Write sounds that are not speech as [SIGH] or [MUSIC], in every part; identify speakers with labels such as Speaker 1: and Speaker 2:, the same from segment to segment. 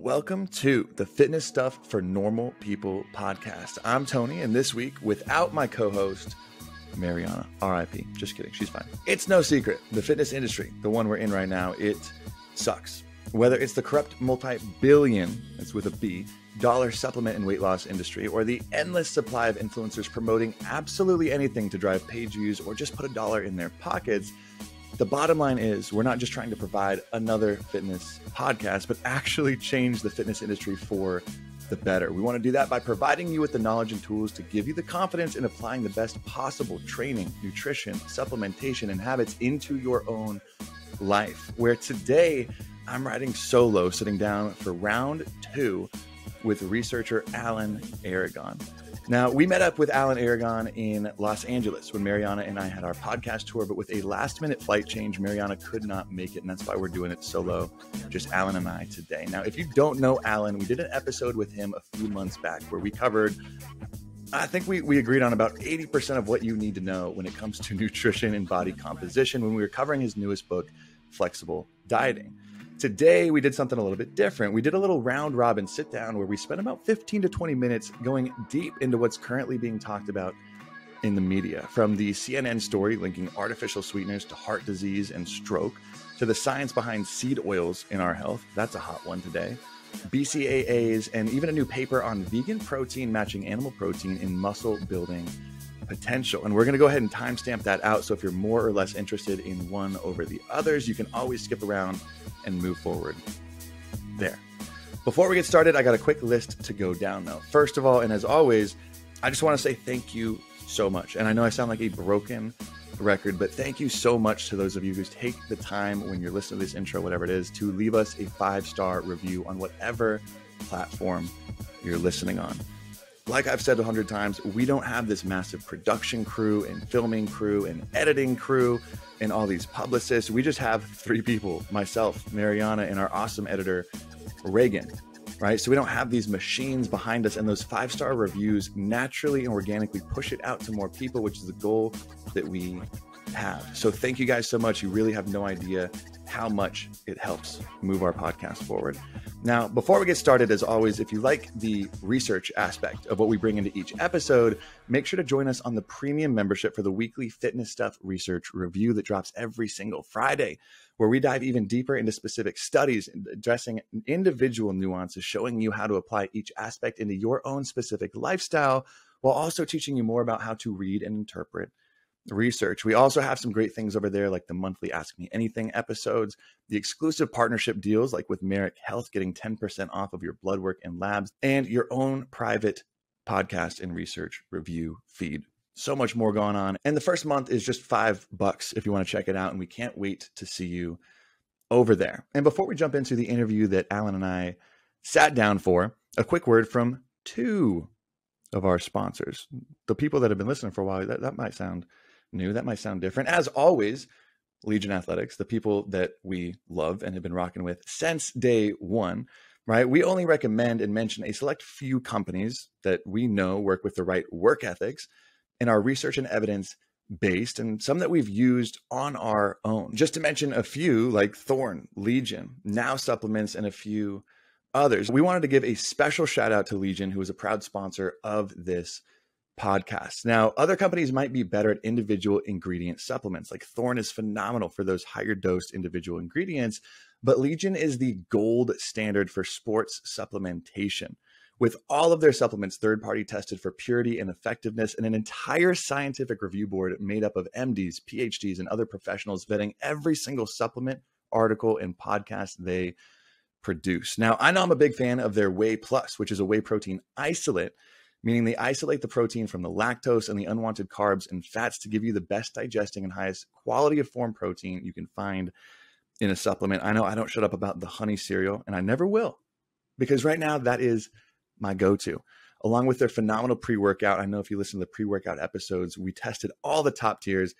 Speaker 1: Welcome to the Fitness Stuff for Normal People podcast. I'm Tony, and this week, without my co host, Mariana, RIP. Just kidding, she's fine. It's no secret, the fitness industry, the one we're in right now, it sucks. Whether it's the corrupt multi billion, that's with a B, dollar supplement and weight loss industry, or the endless supply of influencers promoting absolutely anything to drive page views or just put a dollar in their pockets the bottom line is, we're not just trying to provide another fitness podcast, but actually change the fitness industry for the better. We want to do that by providing you with the knowledge and tools to give you the confidence in applying the best possible training, nutrition, supplementation, and habits into your own life. Where today I'm riding solo, sitting down for round two with researcher Alan Aragon. Now, we met up with Alan Aragon in Los Angeles when Mariana and I had our podcast tour, but with a last minute flight change, Mariana could not make it. And that's why we're doing it solo, just Alan and I today. Now, if you don't know Alan, we did an episode with him a few months back where we covered I think we, we agreed on about 80% of what you need to know when it comes to [LAUGHS] nutrition and body composition when we were covering his newest book, Flexible Dieting. Today, we did something a little bit different. We did a little round robin sit down where we spent about 15 to 20 minutes going deep into what's currently being talked about in the media from the CNN story linking artificial sweeteners to heart disease and stroke to the science behind seed oils in our health. That's a hot one today. BCAAs, and even a new paper on vegan protein matching animal protein in muscle building potential. And we're going to go ahead and timestamp that out. So if you're more or less interested in one over the others, you can always skip around and move forward there. Before we get started, I got a quick list to go down though. First of all, and as always, I just want to say thank you so much. And I know I sound like a broken record, but thank you so much to those of you who take the time when you're listening to this intro, whatever it is, to leave us a five star review on whatever platform you're listening on like I've said a hundred times, we don't have this massive production crew and filming crew and editing crew and all these publicists. We just have three people myself, Mariana, and our awesome editor, Reagan. Right. So we don't have these machines behind us, and those five star reviews naturally and organically push it out to more people, which is the goal that we have. So thank you guys so much. You really have no idea how much it helps move our podcast forward. Now, before we get started, as always, if you like the research aspect of what we bring into each episode, make sure to join us on the premium membership for the weekly fitness stuff research review that drops every single Friday, where we dive even deeper into specific studies, addressing individual nuances, showing you how to apply each aspect into your own specific lifestyle, while also teaching you more about how to read and interpret research. We also have some great things over there, like the monthly Ask Me Anything episodes, the exclusive partnership deals, like with Marek Health, getting 10% off of your blood work and labs, and your own private podcast and research review feed. So much more going on. And the first month is just five bucks if you want to check it out. And we can't wait to see you over there. And before we jump into the interview that Alan and I sat down for, a quick word from two of our sponsors. The people that have been listening for a while, that, that might sound new. That might sound different. As always, Legion Athletics, the people that we love and have been rocking with since day one, right? We only recommend and mention a select few companies that we know work with the right work ethics and our research and evidence based, and some that we've used on our own. Just to mention a few like Thorne, Legion, Now Supplements, and a few others. We wanted to give a special shout out to Legion, who is a proud sponsor of this podcasts. Now, other companies might be better at individual ingredient supplements. Like Thorne is phenomenal for those higher dosed individual ingredients, but Legion is the gold standard for sports supplementation. With all of their supplements third party tested for purity and effectiveness, and an entire scientific review board made up of MDs, PhDs, and other professionals vetting every single supplement, article, and podcast they produce. Now, I know I'm a big fan of their Whey Plus, which is a whey protein isolate meaning they isolate the protein from the lactose and the unwanted carbs and fats to give you the best digesting and highest quality of form protein you can find in a supplement. I know I don't shut up about the honey cereal, and I never will, because right now that is my go to. Along with their phenomenal pre workout. I know if you listen to the pre workout episodes, we tested all the top tiers.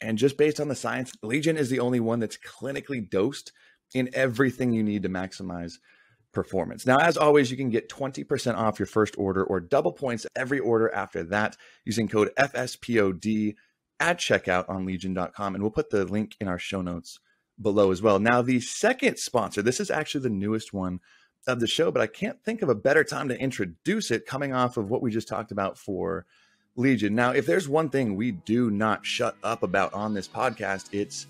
Speaker 1: And just based on the science, Legion is the only one that's clinically dosed in everything you need to maximize performance. Now, as always, you can get 20% off your first order or double points every order after that using code FSPOD at checkout on legion.com. And we'll put the link in our show notes below as well. Now, the second sponsor, this is actually the newest one of the show, but I can't think of a better time to introduce it coming off of what we just talked about for Legion. Now, if there's one thing we do not shut up about on this podcast, it's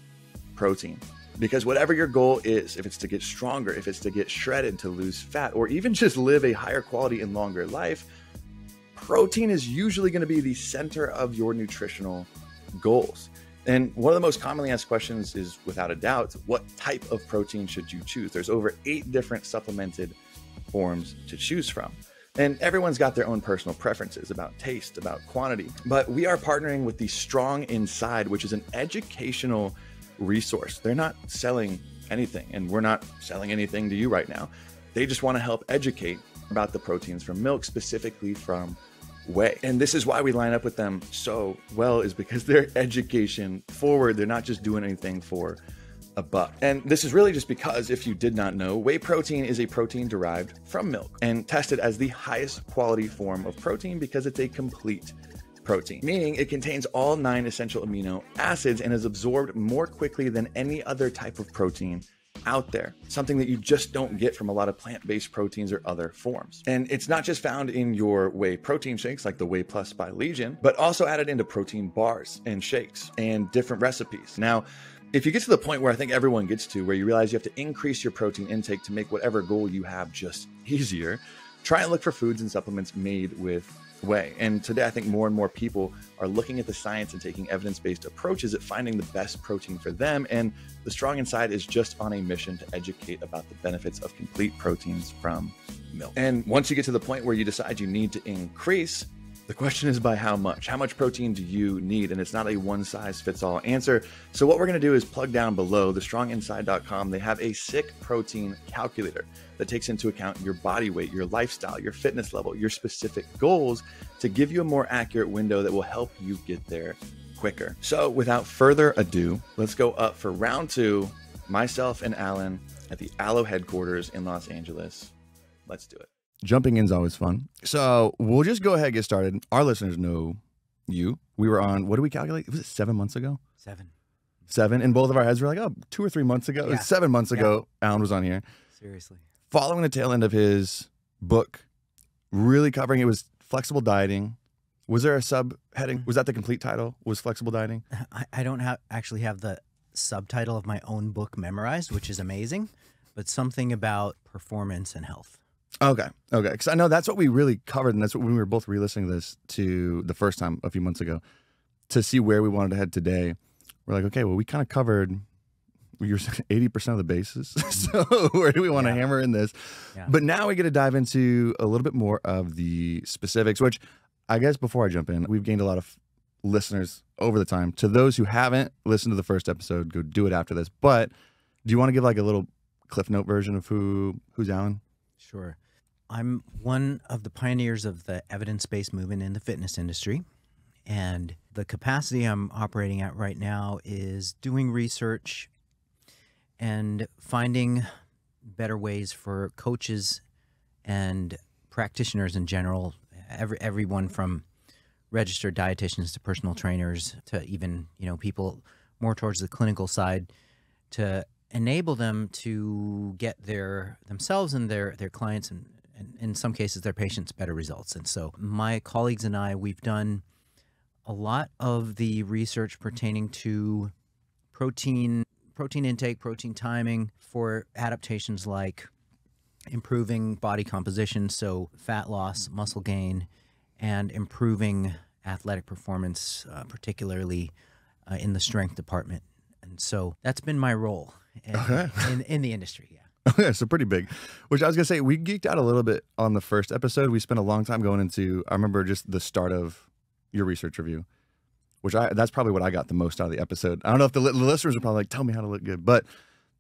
Speaker 1: protein. Because whatever your goal is, if it's to get stronger, if it's to get shredded, to lose fat, or even just live a higher quality and longer life, protein is usually going to be the center of your nutritional goals. And one of the most commonly asked questions is without a doubt, what type of protein should you choose? There's over eight different supplemented forms to choose from. And everyone's got their own personal preferences about taste, about quantity. But we are partnering with the Strong Inside, which is an educational resource. They're not selling anything, and we're not selling anything to you right now. They just want to help educate about the proteins from milk, specifically from whey. And this is why we line up with them so well, is because [LAUGHS] they're education forward. They're not just doing anything for a buck. And this is really just because, if you did not know, whey protein is a protein derived from milk and tested as the highest quality form of protein because it's a complete protein, meaning it contains all nine essential amino acids and is absorbed more quickly than any other type of protein out there, something that you just don't get from a lot of plant based proteins or other forms. And it's not just found in your whey protein shakes like the Whey Plus by Legion, but also added into protein bars and shakes and different recipes. Now, if you get to the point where I think everyone gets to, where you realize you have to increase your protein intake to make whatever goal you have just [LAUGHS] easier, try and look for foods and supplements made with whey. And today, I think more and more people are looking at the science and taking evidence based approaches at finding the best protein for them. And the Strong Inside is just on a mission to educate about the benefits of complete proteins from milk. And once you get to the point where you decide you need to increase, the question is by how much? How much protein do you need? And it's not a one size fits all answer. So, what we're going to do is plug down below thestronginside.com. They have a sick protein calculator that takes into account your body weight, your lifestyle, your fitness level, your specific goals to give you a more accurate window that will help you get there quicker. So, without further ado, let's go up for round two. Myself and Alan at the Alo headquarters in Los Angeles. Let's do it. Jumping in is always fun. So we'll just go ahead and get started. Our listeners know you. We were on, what did we calculate? Was it seven months ago?
Speaker 2: Seven.
Speaker 1: Seven. And both of our heads were like, oh, two or three months ago. Yeah. Seven months yeah. ago, Alan was on here.
Speaker 2: Seriously.
Speaker 1: Following the tail end of his book, really covering it was flexible dieting. Was there a subheading? Was that the complete title? Was flexible dieting?
Speaker 2: I, I don't have actually have the subtitle of my own book memorized, which is amazing, but something about performance and health.
Speaker 1: Okay. Okay. Because I know that's what we really covered. And that's what we were both re listening this to the first time a few months ago to see where we wanted to head today. We're like, okay, well, we kind of covered you're 80% [LAUGHS] of the bases. [LAUGHS] Mm-hmm. so where do we want to yeah. hammer in this? Yeah. But now we get to dive into a little bit more of the specifics, which I guess before I jump in, we've gained a lot of listeners over the time. To those who haven't listened to the first episode, go do it after this. But do you want to give like a little cliff note version of who who's Alan?
Speaker 2: Sure. I'm one of the pioneers of the evidence based movement in the fitness industry. And the capacity I'm operating at right now is doing research and finding better ways for coaches and practitioners in general, every, everyone from registered dietitians to personal trainers to even, you know, people more towards the clinical side to enable them to get their themselves and their their clients and and in some cases their patients better results. And so my colleagues and I, we've done a lot of the research pertaining to protein protein intake, protein timing for adaptations like improving body composition, so fat loss, muscle gain, and improving athletic performance, uh, particularly uh, in the strength department. And so that's been my role in, okay. in, in the industry. Yeah. [LAUGHS]
Speaker 1: Okay, so pretty big. Which I was gonna say, we geeked out a little bit on the first episode. We spent a long time going into. I remember just the start of your research review, which I that's probably what I got the most out of the episode. I don't know if the, the listeners are probably like, "Tell me how to look good," but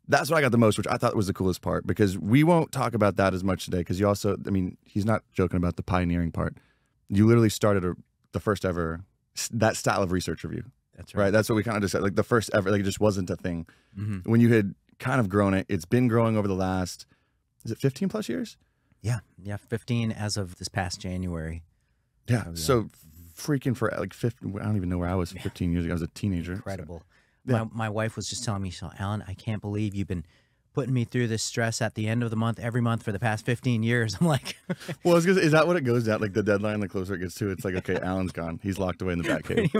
Speaker 1: that's what I got the most, which I thought was the coolest part because we won't talk about that as much today. Because you also, I mean, he's not joking about the pioneering part. You literally started a, the first ever that style of research review.
Speaker 2: That's right.
Speaker 1: right? That's what we kind of just said. Like the first ever, like it just wasn't a thing. Mm-hmm. When you had kind of grown it. It's been growing over the last, is it 15 plus years?
Speaker 2: Yeah. Yeah. 15 as of this past January.
Speaker 1: Yeah. So, freaking for like 15, I don't even know where I was 15 years ago. I was a teenager.
Speaker 2: Incredible. So, yeah. my, my wife was just telling me, so Alan, I can't believe you've been putting me through this stress at the end of the month every month for the past 15 years. [LAUGHS] I'm like,
Speaker 1: Well, I was gonna say, is that what it goes at? Like the [LAUGHS] deadline, the closer it gets to, it's like, okay, Alan's gone. He's locked away in the back cave.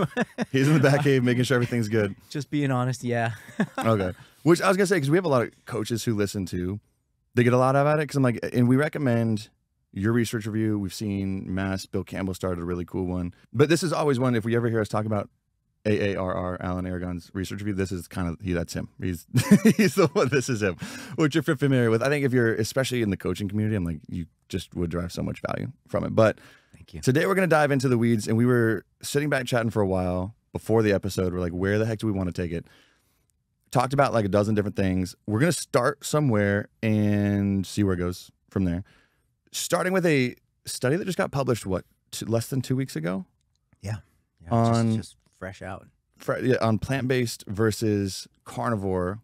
Speaker 1: He's in the back cave, making sure everything's good. [LAUGHS]
Speaker 2: just being honest, yeah.
Speaker 1: Okay. Which I was gonna say because we have a lot of coaches who listen to, they get a lot out of it. Because I'm like, and we recommend your research review. We've seen Mass. Bill Campbell started a really cool one, but this is always one. If we ever hear us talk about AARR, Alan Aragon's research review, this is kind of he. That's him. He's [LAUGHS] he's the one. This is him, which you're familiar with. I think if you're especially in the coaching community, I'm like you just would derive so much value from it. But
Speaker 2: Thank you.
Speaker 1: Today we're going to dive into the weeds, and we were sitting back chatting for a while before the episode. We're like, where the heck do we want to take it? Talked about like a dozen different things. We're going to start somewhere and see where it goes from there. Starting with a study that just got published, what, two, less than two weeks ago?
Speaker 2: Yeah,
Speaker 1: On-
Speaker 2: just, just fresh out.
Speaker 1: Fr- yeah, on plant based versus carnivore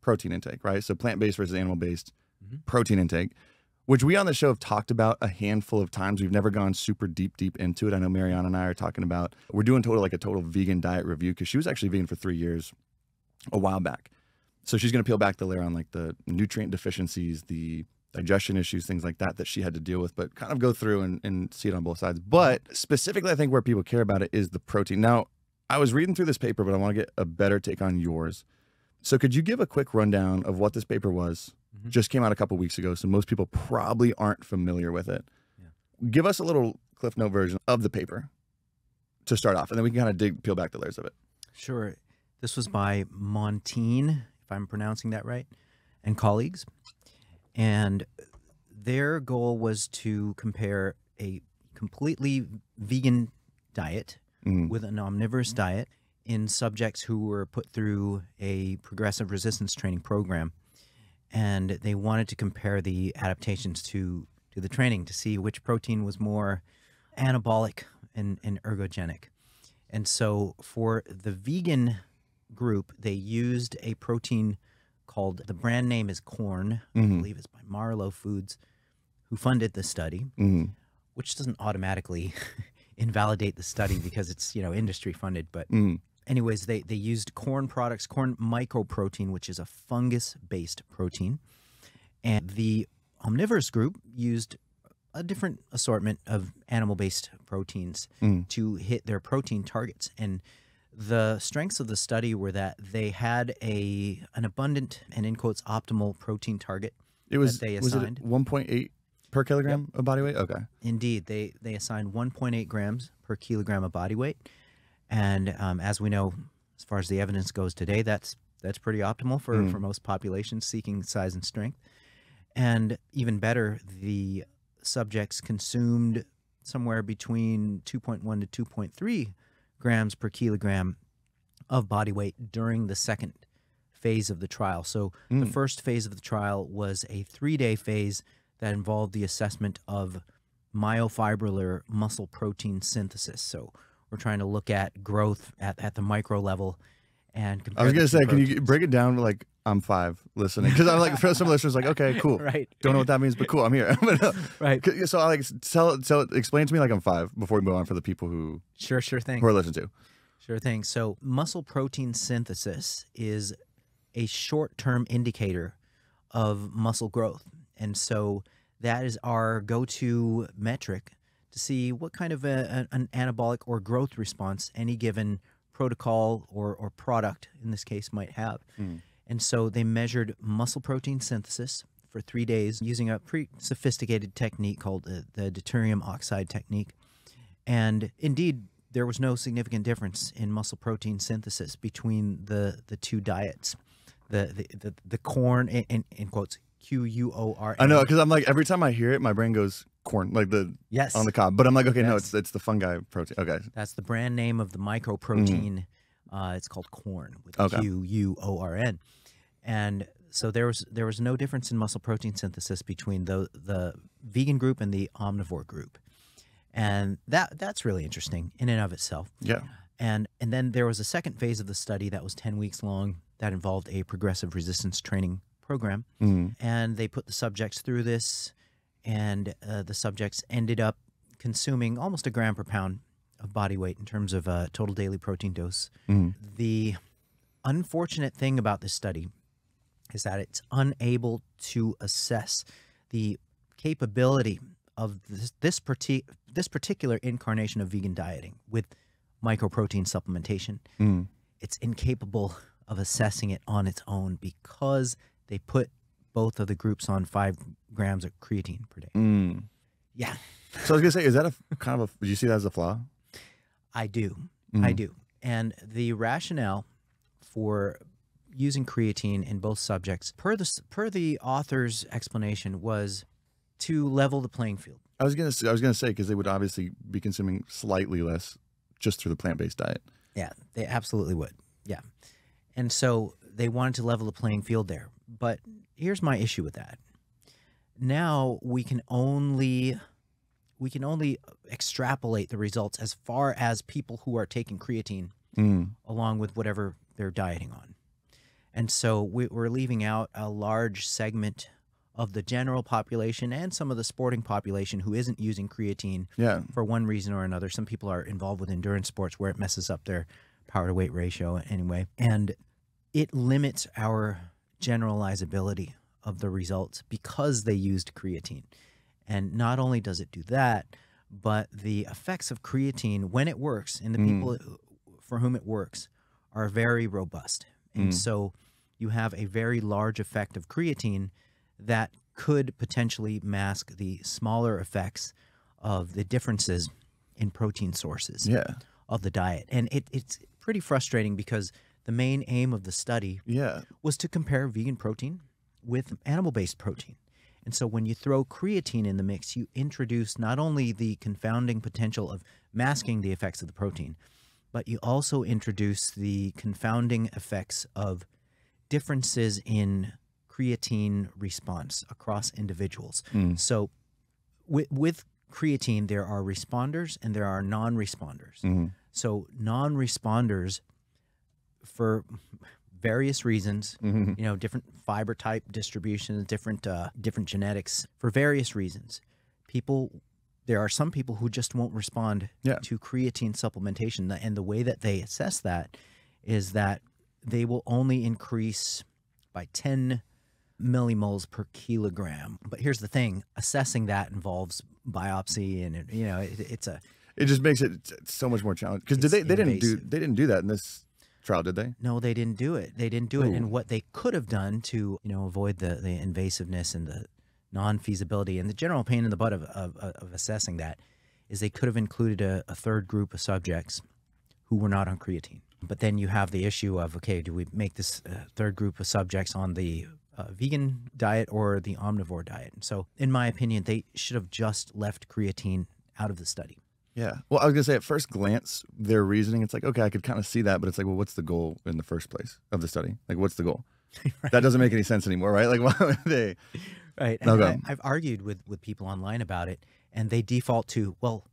Speaker 1: protein intake, right? So plant based versus animal based
Speaker 2: Mhm.
Speaker 1: protein intake, which we on the show have talked about a handful of times. We've never gone super deep, deep into it. I know Mariana and I are talking about we're doing total like a total vegan diet review because she was actually vegan for three years a while back. So she's going to peel back the layer on like the nutrient deficiencies, the digestion issues, things like that that she had to deal with, but kind of go through and, and see it on both sides. But specifically, I think where people care about it is the protein. Now, I was reading through this paper, but I want to get a better take on yours. So, could you give a quick rundown of what this paper was?
Speaker 2: Mhm.
Speaker 1: Just came out a couple weeks ago, so most people probably aren't familiar with it. Give us a little Cliff Note version of the paper to start off, and then we can kind of dig peel back the layers of it.
Speaker 2: Sure. This was by Monteyne, if I'm pronouncing that right, and colleagues. And their goal was to compare a completely vegan diet
Speaker 1: Mm.
Speaker 2: with an omnivorous diet in subjects who were put through a progressive resistance training program. And they wanted to compare the adaptations to, to the training to see which protein was more anabolic and, and ergogenic. And so for the vegan group, they used a protein called the brand name is Quorn. I
Speaker 1: Mhm.
Speaker 2: believe it's by Marlow Foods, who funded the study
Speaker 1: Mm.
Speaker 2: which doesn't automatically [LAUGHS] invalidate the study because it's you know industry funded but
Speaker 1: Mm.
Speaker 2: anyways they they used Quorn products Quorn mycoprotein which is a fungus based protein and the omnivorous group used a different assortment of animal based proteins
Speaker 1: Mm.
Speaker 2: to hit their protein targets and the strengths of the study were that they had a an abundant and in quotes optimal protein target
Speaker 1: It was
Speaker 2: they
Speaker 1: was
Speaker 2: assigned.
Speaker 1: 1.8 per kilogram of body weight? Okay.
Speaker 2: Indeed, they they assigned 1.8 grams per kilogram of body weight, and um, as we know, as far as the evidence goes today, that's that's pretty optimal for
Speaker 1: Mm.
Speaker 2: for most populations seeking size and strength. And even better, the subjects consumed somewhere between 2.1 to 2.3 grams per kilogram of body weight during the second phase of the trial. So the
Speaker 1: Mm.
Speaker 2: first phase of the trial was a three day phase that involved the assessment of myofibrillar muscle protein synthesis. So we're trying to look at growth at, at the micro level and compare
Speaker 1: I was gonna
Speaker 2: two
Speaker 1: say, can you break it down? Like I'm five listening because I'm like for some listeners like okay [LAUGHS] cool
Speaker 2: right
Speaker 1: don't know what that means but cool I'm here [LAUGHS] uh,
Speaker 2: right
Speaker 1: so I like tell tell explain to me like I'm five before we move on for the people who
Speaker 2: sure sure thing
Speaker 1: who are listening to
Speaker 2: Sure thing. So, muscle protein synthesis is a short term indicator of muscle growth. And so, that is our go to metric to see what kind of a, a- an anabolic or growth response any given protocol or, or product in this case might have.
Speaker 1: Mm.
Speaker 2: And so, they measured muscle protein synthesis for three days using a pretty sophisticated technique called the, the deuterium oxide technique. And indeed, there was no significant difference in muscle protein synthesis between the, the two diets. The the, the, the Quorn in, in, in quotes Q U O R.
Speaker 1: I know because I'm like every time I hear it my brain goes corn like the
Speaker 2: Yes,
Speaker 1: on the cob but I'm like okay no it's it's the fungi protein okay
Speaker 2: that's the brand name of the mycoprotein. Mm. Uh, it's called Quorn with
Speaker 1: Okay.
Speaker 2: Q U O R N, and so there was there was no difference in muscle protein synthesis between the the vegan group and the omnivore group, and that that's really interesting in and of itself.
Speaker 1: yeah
Speaker 2: And and then there was a second phase of the study that was 10 weeks long that involved a progressive resistance training program.
Speaker 1: mm.
Speaker 2: And they put the subjects through this, and uh, the subjects ended up consuming almost a gram per pound of body weight in terms of uh, total daily protein dose.
Speaker 1: Mm.
Speaker 2: The unfortunate thing about this study is that it's unable to assess the capability of this this, parti- this particular incarnation of vegan dieting with mycoprotein supplementation.
Speaker 1: Mm.
Speaker 2: It's incapable of assessing it on its own because they put both of the groups on five grams of creatine per day.
Speaker 1: Mm.
Speaker 2: Yeah,
Speaker 1: So I was gonna say, is that a kind of a? Did you see that as a flaw?
Speaker 2: I do. I
Speaker 1: Mhm.
Speaker 2: do. And the rationale for using creatine in both subjects, per the per the author's explanation, was to level the playing field.
Speaker 1: I was gonna. I was gonna say because they would obviously be consuming slightly less just through the plant based diet.
Speaker 2: Yeah, they absolutely would. Yeah. And so they wanted to level the playing field there. But here's my issue with that. Now we can only we can only extrapolate the results as far as people who are taking creatine
Speaker 1: Mm.
Speaker 2: along with whatever they're dieting on. And so we, we're leaving out a large segment of the general population and some of the sporting population who isn't using creatine
Speaker 1: Yeah.
Speaker 2: for one reason or another. Some people are involved with endurance sports where it messes up their power to weight ratio anyway. And it limits our generalizability of the results because they used creatine. And not only does it do that, but the effects of creatine when it works in the
Speaker 1: Mm.
Speaker 2: people for whom it works are very robust. And
Speaker 1: Mm.
Speaker 2: so you have a very large effect of creatine that could potentially mask the smaller effects of the differences in protein sources
Speaker 1: Yeah.
Speaker 2: of the diet. And it, it's pretty frustrating because the main aim of the study
Speaker 1: Yeah.
Speaker 2: was to compare vegan protein with animal based protein. And so when you throw creatine in the mix, you introduce not only the confounding potential of masking the effects of the protein, but you also introduce the confounding effects of differences in creatine response across individuals.
Speaker 1: Mm.
Speaker 2: So with, with creatine, there are responders and there are non responders.
Speaker 1: Mhm.
Speaker 2: So non responders, for various reasons,
Speaker 1: Mhm.
Speaker 2: you know, different fiber type distributions, different uh, different genetics, for various reasons, people. There are some people who just won't respond
Speaker 1: Yeah.
Speaker 2: to creatine supplementation, and the way that they assess that is that they will only increase by 10 millimoles per kilogram. But here's the thing: assessing that involves biopsy, and it, you know, it, it's a
Speaker 1: It just makes it so much more challenging. Because they? They didn't do. They didn't do that in this trial, did they?
Speaker 2: No, they didn't do it. They didn't do it. And what they could have done to, you know, avoid the, the invasiveness and the non-feasibility and the general pain in the butt of, of, of assessing that is they could have included a, a third group of subjects who were not on creatine. But then you have the issue of, okay, do we make this uh, third group of subjects on the uh, vegan diet or the omnivore diet? So in my opinion, they should have just left creatine out of the study.
Speaker 1: Yeah. Well, I was gonna say at first glance, their reasoning, it's like okay, I could kind of see that, but it's like, well, what's the goal in the first place of the study? Like, what's the goal? [LAUGHS] That doesn't make any sense anymore, right? Like, [LAUGHS] why would they?
Speaker 2: Right. And
Speaker 1: Okay.
Speaker 2: I, I've argued with, with people online about it, and they default to, well,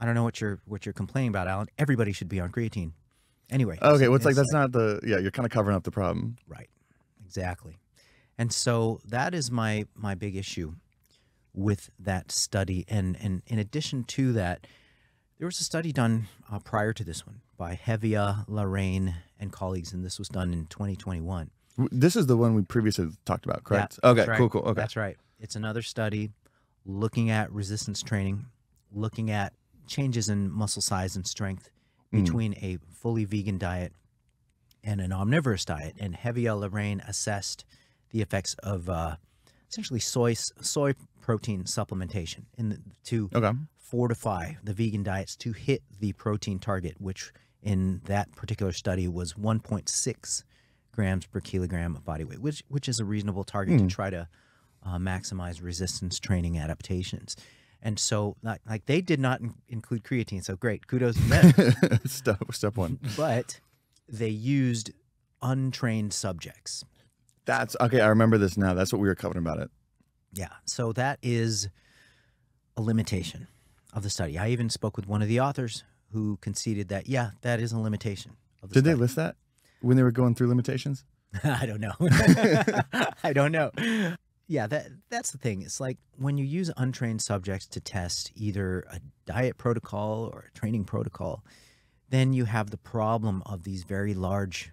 Speaker 2: I don't know what you're what you're complaining about, Alan. Everybody should be on creatine. Anyway.
Speaker 1: Okay,
Speaker 2: so
Speaker 1: well, it's like that's not the. Yeah, you're kind of covering up the problem.
Speaker 2: right. Exactly. And so that is my my big issue with that study. And and in addition to that, there was a study done uh, prior to this one by Hevia, Larraín, and colleagues, and this was done in 2021.
Speaker 1: This is the one we previously talked about, correct?
Speaker 2: Yeah,
Speaker 1: okay,
Speaker 2: that's right.
Speaker 1: cool, cool. Okay,
Speaker 2: That's right. It's another study looking at resistance training, looking at changes in muscle size and strength
Speaker 1: Mm.
Speaker 2: between a fully vegan diet and an omnivorous diet. And Hevia Larraín assessed the effects of uh, essentially soy soy protein supplementation in the, to
Speaker 1: okay,
Speaker 2: fortify the vegan diets to hit the protein target, which in that particular study was 1.6 grams per kilogram of body weight, which which is a reasonable target
Speaker 1: Hmm.
Speaker 2: to try to uh, maximize resistance training adaptations. And so, like, like they did not in- include creatine, so great, kudos to them. [LAUGHS]
Speaker 1: step step one.
Speaker 2: but they used untrained subjects.
Speaker 1: That's okay. I remember this now. That's what we were covering about it.
Speaker 2: Yeah. So that is a limitation of the study. I even spoke with one of the authors who conceded that, yeah, that is a limitation of the
Speaker 1: Did they list that when they were going through limitations? [LAUGHS]
Speaker 2: I don't know. [LAUGHS] [LAUGHS] I don't know. Yeah, that that's the thing. It's like when you use untrained subjects to test either a diet protocol or a training protocol, then you have the problem of these very large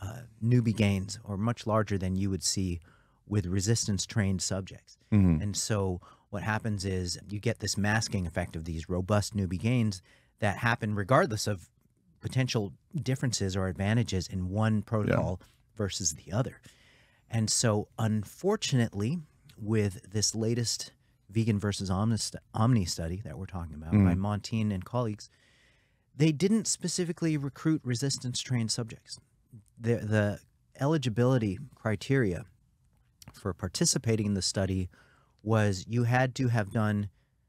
Speaker 2: uh, newbie gains or much larger than you would see with resistance trained subjects.
Speaker 1: Mhm.
Speaker 2: And so what happens is you get this masking effect of these robust newbie gains that happen regardless of potential differences or advantages in one protocol versus the other. And so, unfortunately, with this latest vegan versus omni, stu- study that we're talking about by Monteyne and colleagues, they didn't specifically recruit resistance trained subjects. The, the eligibility criteria for participating in the study was you had to have done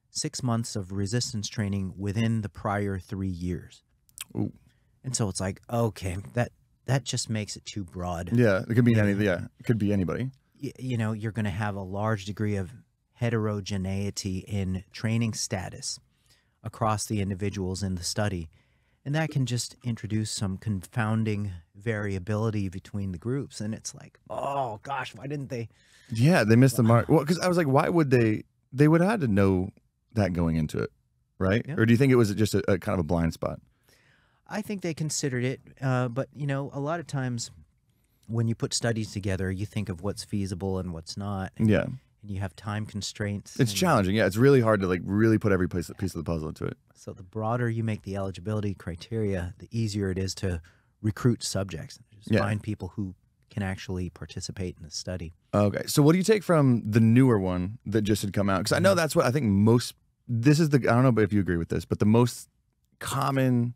Speaker 2: six months of resistance training within the prior three years.
Speaker 1: Ooh.
Speaker 2: And so it's like, okay, that that just makes it too broad.
Speaker 1: Yeah, it could be any. Yeah, it could be anybody.
Speaker 2: You know, you're going to have a large degree of heterogeneity in training status across the individuals in the study. And that can just introduce some confounding variability between the groups. And it's like, oh gosh, why didn't they?
Speaker 1: Yeah, they missed the mark. Well, because I was like, why would they? They would have had to know that going into it, right?
Speaker 2: Yeah.
Speaker 1: Or do you think it was just a, a kind of a blind spot?
Speaker 2: I think they considered it, uh, but you know, a lot of times when you put studies together, you think of what's feasible and what's not, and you have time constraints.
Speaker 1: it's challenging. Yeah, it's really hard to like really put every piece piece of the puzzle into it.
Speaker 2: So the broader you make the eligibility criteria, the easier it is to recruit subjects. Just
Speaker 1: Yeah.
Speaker 2: find people who can actually participate in the study.
Speaker 1: Okay, so what do you take from the newer one that just had come out? Because I know that's what I think most. This is the I don't know if you agree with this, but the most common.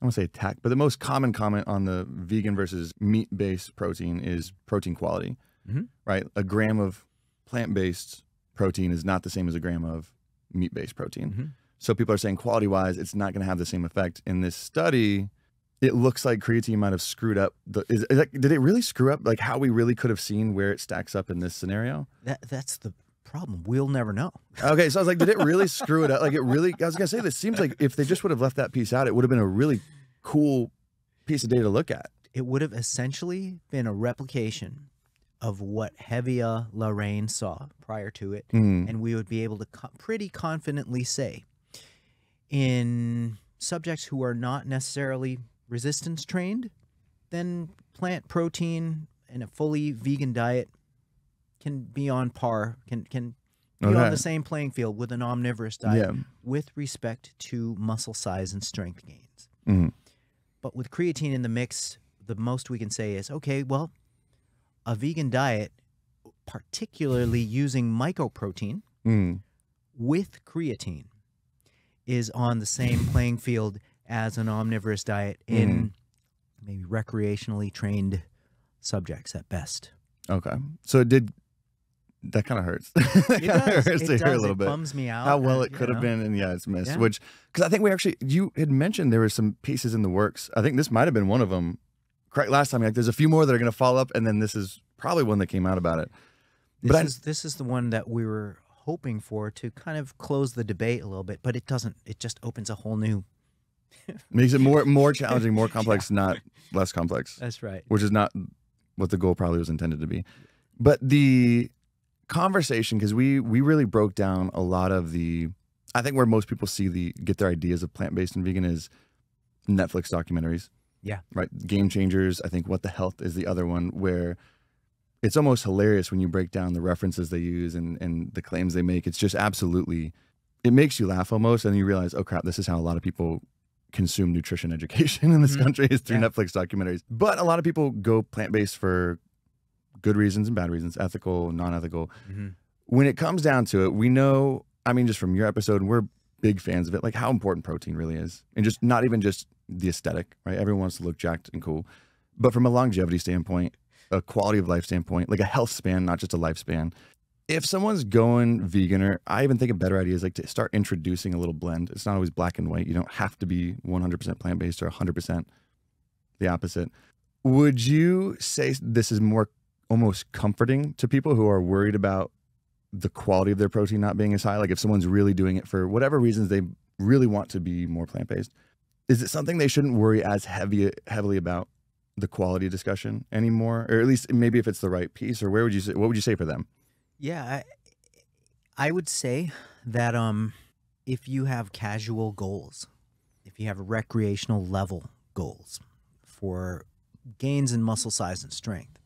Speaker 1: I won't say attack, but the most common comment on the vegan versus meat based protein is protein quality.
Speaker 2: Mhm.
Speaker 1: Right, a gram of plant based protein is not the same as a gram of meat based protein.
Speaker 2: Mhm.
Speaker 1: So people are saying quality wise, it's not going to have the same effect. In this study, it looks like creatine might have screwed up. The, is, is that, did it really screw up like how we really could have seen where it stacks up in this scenario?
Speaker 2: That that's the problem. We'll never know. [LAUGHS]
Speaker 1: Okay, so I was like, did it really screw it up? Like it really? I was gonna say this seems like if they just would have left that piece out, it would have been a really cool piece of data to look at.
Speaker 2: It would have essentially been a replication of what Hevia Larraín saw prior to it,
Speaker 1: Mm.
Speaker 2: and we would be able to co- pretty confidently say in subjects who are not necessarily resistance trained, then plant protein in a fully vegan diet can be on par, can can be on the same playing field with an omnivorous diet
Speaker 1: Yeah.
Speaker 2: with respect to muscle size and strength gains.
Speaker 1: Mhm.
Speaker 2: But with creatine in the mix, the most we can say is okay, well, a vegan diet, particularly using mycoprotein
Speaker 1: Mm.
Speaker 2: with creatine, is on the same playing field as an omnivorous diet in maybe recreationally trained subjects at best.
Speaker 1: Okay, so it did. That kind of hurts. [LAUGHS] that
Speaker 2: It
Speaker 1: kind of hurts
Speaker 2: It
Speaker 1: to hear a little
Speaker 2: It
Speaker 1: bit.
Speaker 2: bums me out.
Speaker 1: How well
Speaker 2: uh,
Speaker 1: it could have been, and yeah, it's missed.
Speaker 2: Yeah.
Speaker 1: Which because I think we actually you had mentioned there were some pieces in the works. I think this might have been one of them. Correct. Last time, like there's a few more that are going to follow up, and then this is probably one that came out about it.
Speaker 2: This
Speaker 1: But I-
Speaker 2: this is the one that we were hoping for to kind of close the debate a little bit, but it doesn't. It just opens a whole new. [LAUGHS]
Speaker 1: Makes it more more [LAUGHS] challenging, more complex, not less complex.
Speaker 2: That's right.
Speaker 1: which is not what the goal probably was intended to be. But the conversation, because we we really broke down a lot of the, I think where most people see the get their ideas of plant based and vegan is Netflix documentaries.
Speaker 2: Yeah.
Speaker 1: Right. Game Changers. I think What the Health is the other one where it's almost hilarious when you break down the references they use and and the claims they make. It's just absolutely, it makes you laugh almost, and you realize, oh crap, this is how a lot of people consume nutrition education [LAUGHS] in this
Speaker 2: Mhm.
Speaker 1: country is through
Speaker 2: Yeah.
Speaker 1: Netflix documentaries. But a lot of people go plant based for good reasons and bad reasons, ethical, non ethical.
Speaker 2: Mhm.
Speaker 1: When it comes down to it, we know, I mean, just from your episode, we're big fans of it, like how important protein really is. And just not even just the aesthetic, right? Everyone wants to look jacked and cool. But from a longevity standpoint, a quality of life standpoint, like a health span, not just a lifespan. If someone's going vegan, or I even think a better idea is like to start introducing a little blend. It's not always black and white. You don't have to be 100% plant based or 100% the opposite. Would you say this is more almost comforting to people who are worried about the quality of their protein not being as high? Like if someone's really doing it for whatever reasons they really want to be more plant based, is it something they shouldn't worry as heavy heavily about the quality discussion anymore, or at least maybe if it's the right piece, or where would you say what would you say for them?
Speaker 2: Yeah, I, I would say that um, if you have casual goals, if you have recreational level goals for gains in muscle size and strength,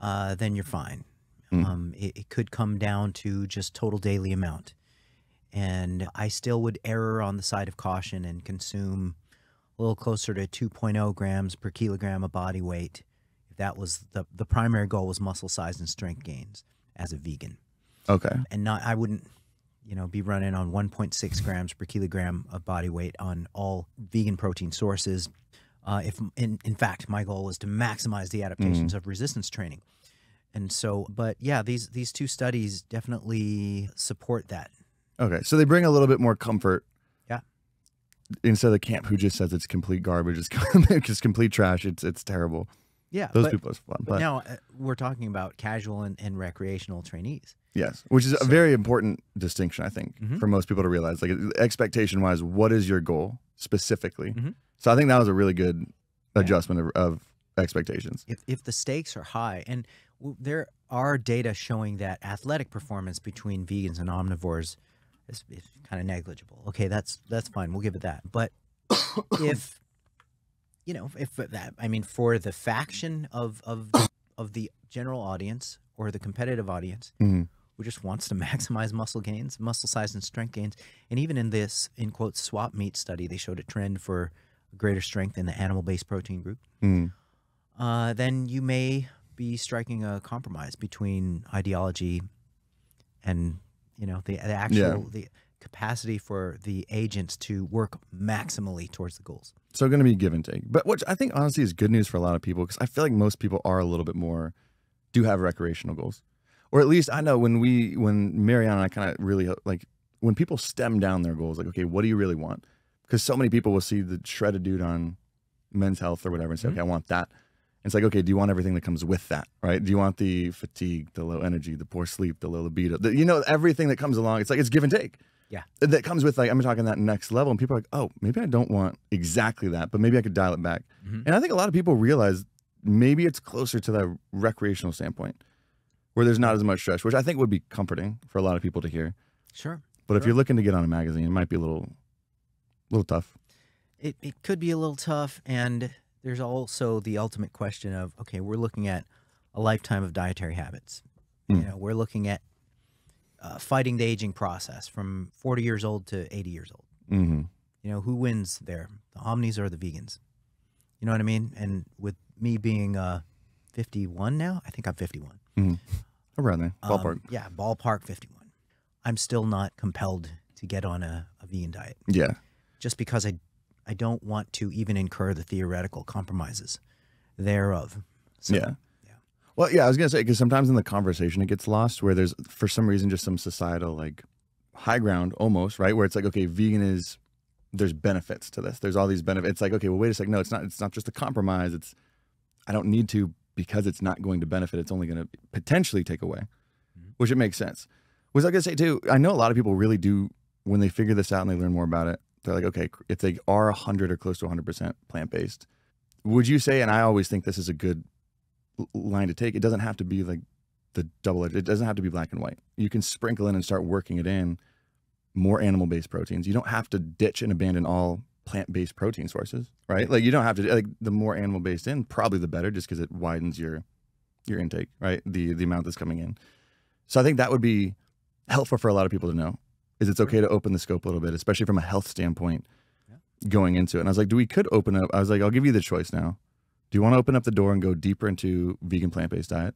Speaker 2: uh, then you're fine. Um, it, it could come down to just total daily amount. And I still would err on the side of caution and consume a little closer to 2.0 grams per kilogram of body weight. If that was the, the primary goal was muscle size and strength gains as a vegan.
Speaker 1: Okay.
Speaker 2: And not, I wouldn't, you know, be running on 1.6 grams per kilogram of body weight on all vegan protein sources. Uh, if in, in fact, my goal was to maximize the adaptations of resistance training. And so, but yeah, these these two studies definitely support that.
Speaker 1: Okay. So they bring a little bit more comfort.
Speaker 2: Yeah.
Speaker 1: Instead of the camp who just says it's complete garbage, it's [LAUGHS] just complete trash. It's it's terrible.
Speaker 2: Yeah,
Speaker 1: Those
Speaker 2: but,
Speaker 1: people are fun.
Speaker 2: but
Speaker 1: But
Speaker 2: now uh, we're talking about casual and, and recreational trainees.
Speaker 1: yes, which is a very important distinction, I think,
Speaker 2: Mhm.
Speaker 1: for most people to realize. Like expectation wise, what is your goal specifically?
Speaker 2: Mhm.
Speaker 1: So I think that was a really good adjustment of, of expectations.
Speaker 2: if if the stakes are high and there are data showing that athletic performance between vegans and omnivores is, is kind of negligible okay that's that's fine we'll give it that but [COUGHS] if you know if that i mean for the faction of of of the general audience or the competitive audience
Speaker 1: Mhm.
Speaker 2: who just wants to [LAUGHS] maximize muscle gains muscle size and strength gains and even in this in quote swap meat study they showed a trend for greater strength in the animal based protein group
Speaker 1: Mm.
Speaker 2: uh, then you may be striking a compromise between ideology and you know the, the actual
Speaker 1: Yeah.
Speaker 2: the capacity for the agents to work maximally towards the goals.
Speaker 1: So going to be give and take, but which I think honestly is good news for a lot of people because I feel like most people are a little bit more do have recreational goals, or at least I know when we when Mariana and I kind of really like when people stem down their goals, like okay, what do you really want? Because so many people will see the shredded dude on Men's Health or whatever and say,
Speaker 2: Mhm.
Speaker 1: okay, I want that. It's like, okay, do you want everything that comes with that, right? Do you want the fatigue, the low energy, the poor sleep, the low libido, the, you know, everything that comes along? It's like it's give and take.
Speaker 2: Yeah.
Speaker 1: That comes with like I'm talking that next level, and people are like, oh, maybe I don't want exactly that, but maybe I could dial it back.
Speaker 2: Mhm.
Speaker 1: And I think a lot of people realize maybe it's closer to that recreational standpoint, where there's not as much stress, which I think would be comforting for a lot of people to hear.
Speaker 2: Sure,
Speaker 1: But if you're looking to get on a magazine, it might be a little, little tough.
Speaker 2: it it could be a little tough, and there's also the ultimate question of okay, we're looking at a lifetime of dietary habits. You
Speaker 1: Mm.
Speaker 2: know, we're looking at uh, fighting the aging process from 40 years old to 80 years old.
Speaker 1: hmm
Speaker 2: You know, who wins there, the omnis or the vegans? You know what I mean? And with me being uh, 51 now, I think I'm 51.
Speaker 1: Around there,
Speaker 2: Um,
Speaker 1: ballpark.
Speaker 2: yeah, ballpark 51. I'm still not compelled to get on a, a vegan diet
Speaker 1: yeah.
Speaker 2: just because I, I don't want to even incur the theoretical compromises thereof. So,
Speaker 1: yeah.
Speaker 2: yeah.
Speaker 1: Well, yeah, I was gonna say because sometimes in the conversation it gets lost where there's for some reason just some societal like high ground almost right where it's like okay, vegan is there's benefits to this. There's all these benefits. It's like okay, well wait a second, no, it's not. It's not just a compromise. It's I don't need to because it's not going to benefit. It's only going to potentially take away,
Speaker 2: Mhm.
Speaker 1: which it makes sense. Was I gonna say too? I know a lot of people really do when they figure this out and they learn more about it. They're like, okay, if they are 100 or close to 100 percent plant based, would you say? And I always think this is a good line to take. It doesn't have to be like the double edge. It doesn't have to be black and white. You can sprinkle in and start working it in more animal based proteins. You don't have to ditch and abandon all plant based protein sources, right? Like you don't have to like the more animal based in, probably the better, just because it widens your your intake, right? The the amount that's coming in. So I think that would be helpful for a lot of people to know. Is it's okay to open the scope a little bit, especially from a health standpoint, going into it. And I was like, do we could open up? I was like, I'll give you the choice now. Do you want to open up the door and go deeper into vegan plant based diet?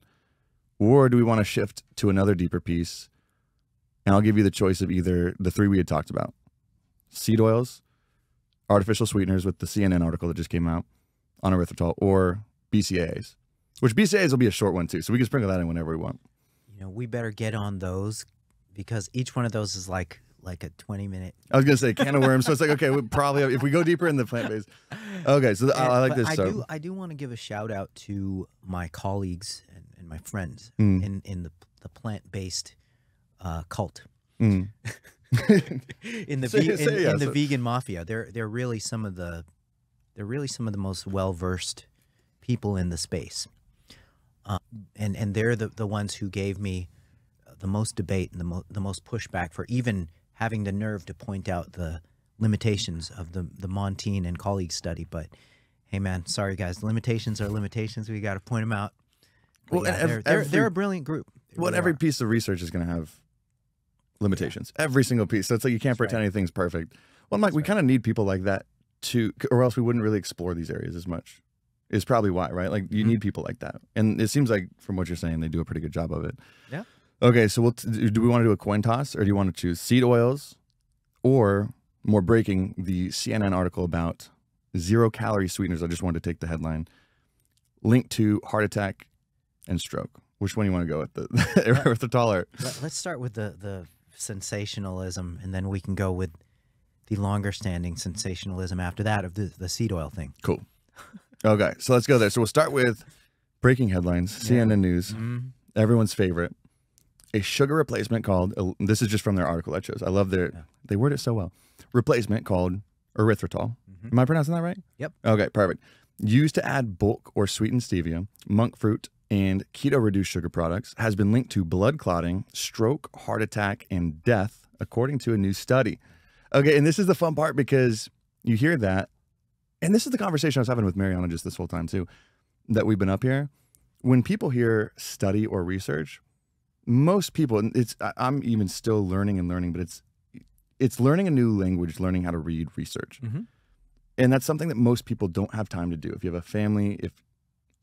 Speaker 1: Or do we want to shift to another deeper piece? And I'll give you the choice of either the three we had talked about seed oils, artificial sweeteners with the CNN article that just came out on erythritol, or BCAAs, which BCAAs will be a short one too. So we can sprinkle that in whenever we want.
Speaker 2: You know, we better get on those because each one of those is like like a 20 minute.
Speaker 1: I was going to say can of worms. So it's like, okay, we probably, if we go deeper in the plant based. Okay. So I, I like this.
Speaker 2: I
Speaker 1: so,
Speaker 2: do I do want to give a shout out to my colleagues and, and my friends
Speaker 1: Mm.
Speaker 2: in in the the plant based uh, cult.
Speaker 1: Mm. [LAUGHS]
Speaker 2: in the [LAUGHS]
Speaker 1: Say-
Speaker 2: ve- in,
Speaker 1: say
Speaker 2: in
Speaker 1: yes.
Speaker 2: the vegan mafia. They're they're really some of the they're really some of the most well versed people in the space, uh, and and they're the the ones who gave me the most debate and the mo- the most pushback for even having the nerve to point out the limitations of the the Monteyne and colleagues study. But Hey man, sorry guys, limitations are limitations. We got to point them out. But
Speaker 1: Well,
Speaker 2: yeah, they're, they're,
Speaker 1: every-
Speaker 2: they're a brilliant group. They
Speaker 1: Well,
Speaker 2: really
Speaker 1: every
Speaker 2: are.
Speaker 1: piece of research is going to have limitations. Every single piece. So it's like you can't
Speaker 2: That's right.
Speaker 1: pretend anything's perfect. Well, Mike, we kind of need people like that to, or else we wouldn't really explore these areas as much. Is probably why, right? Like you
Speaker 2: Mhm.
Speaker 1: need people like that, and it seems like from what you're saying, they do a pretty good job of it.
Speaker 2: Yeah.
Speaker 1: Okay, so we'll t- do we want to do a coin toss, or do you want to choose seed oils, or more breaking the CNN article about zero calorie sweeteners? I just wanted to take the headline. Link to heart attack and stroke. Which one do you want to go with? The erythritol or
Speaker 2: Let, [LAUGHS] us start with the the sensationalism, and then we can go with the longer standing sensationalism after that of the the seed oil thing.
Speaker 1: Cool. Okay, so let's go there. So we'll start with breaking headlines,
Speaker 2: Yeah.
Speaker 1: CNN News,
Speaker 2: Mm,
Speaker 1: everyone's favorite. A sugar replacement called, this is just from their article I chose. I love their,
Speaker 2: Yeah.
Speaker 1: they word it so well. Replacement called erythritol.
Speaker 2: Mhm.
Speaker 1: Am I pronouncing that right?
Speaker 2: Yep.
Speaker 1: Okay, perfect. Used to add bulk or sweetened stevia, monk fruit, and keto reduced sugar products, has been linked to blood clotting, stroke, heart attack, and death, according to a new study. Okay, and this is the fun part because you hear that, and this is the conversation I was having with Mariana just this whole time too, that we've been up here. When people hear study or research, most people, and it's I'm even still learning and learning, but it's it's learning a new language, learning how to read research,
Speaker 2: Mhm.
Speaker 1: and that's something that most people don't have time to do. If you have a family, if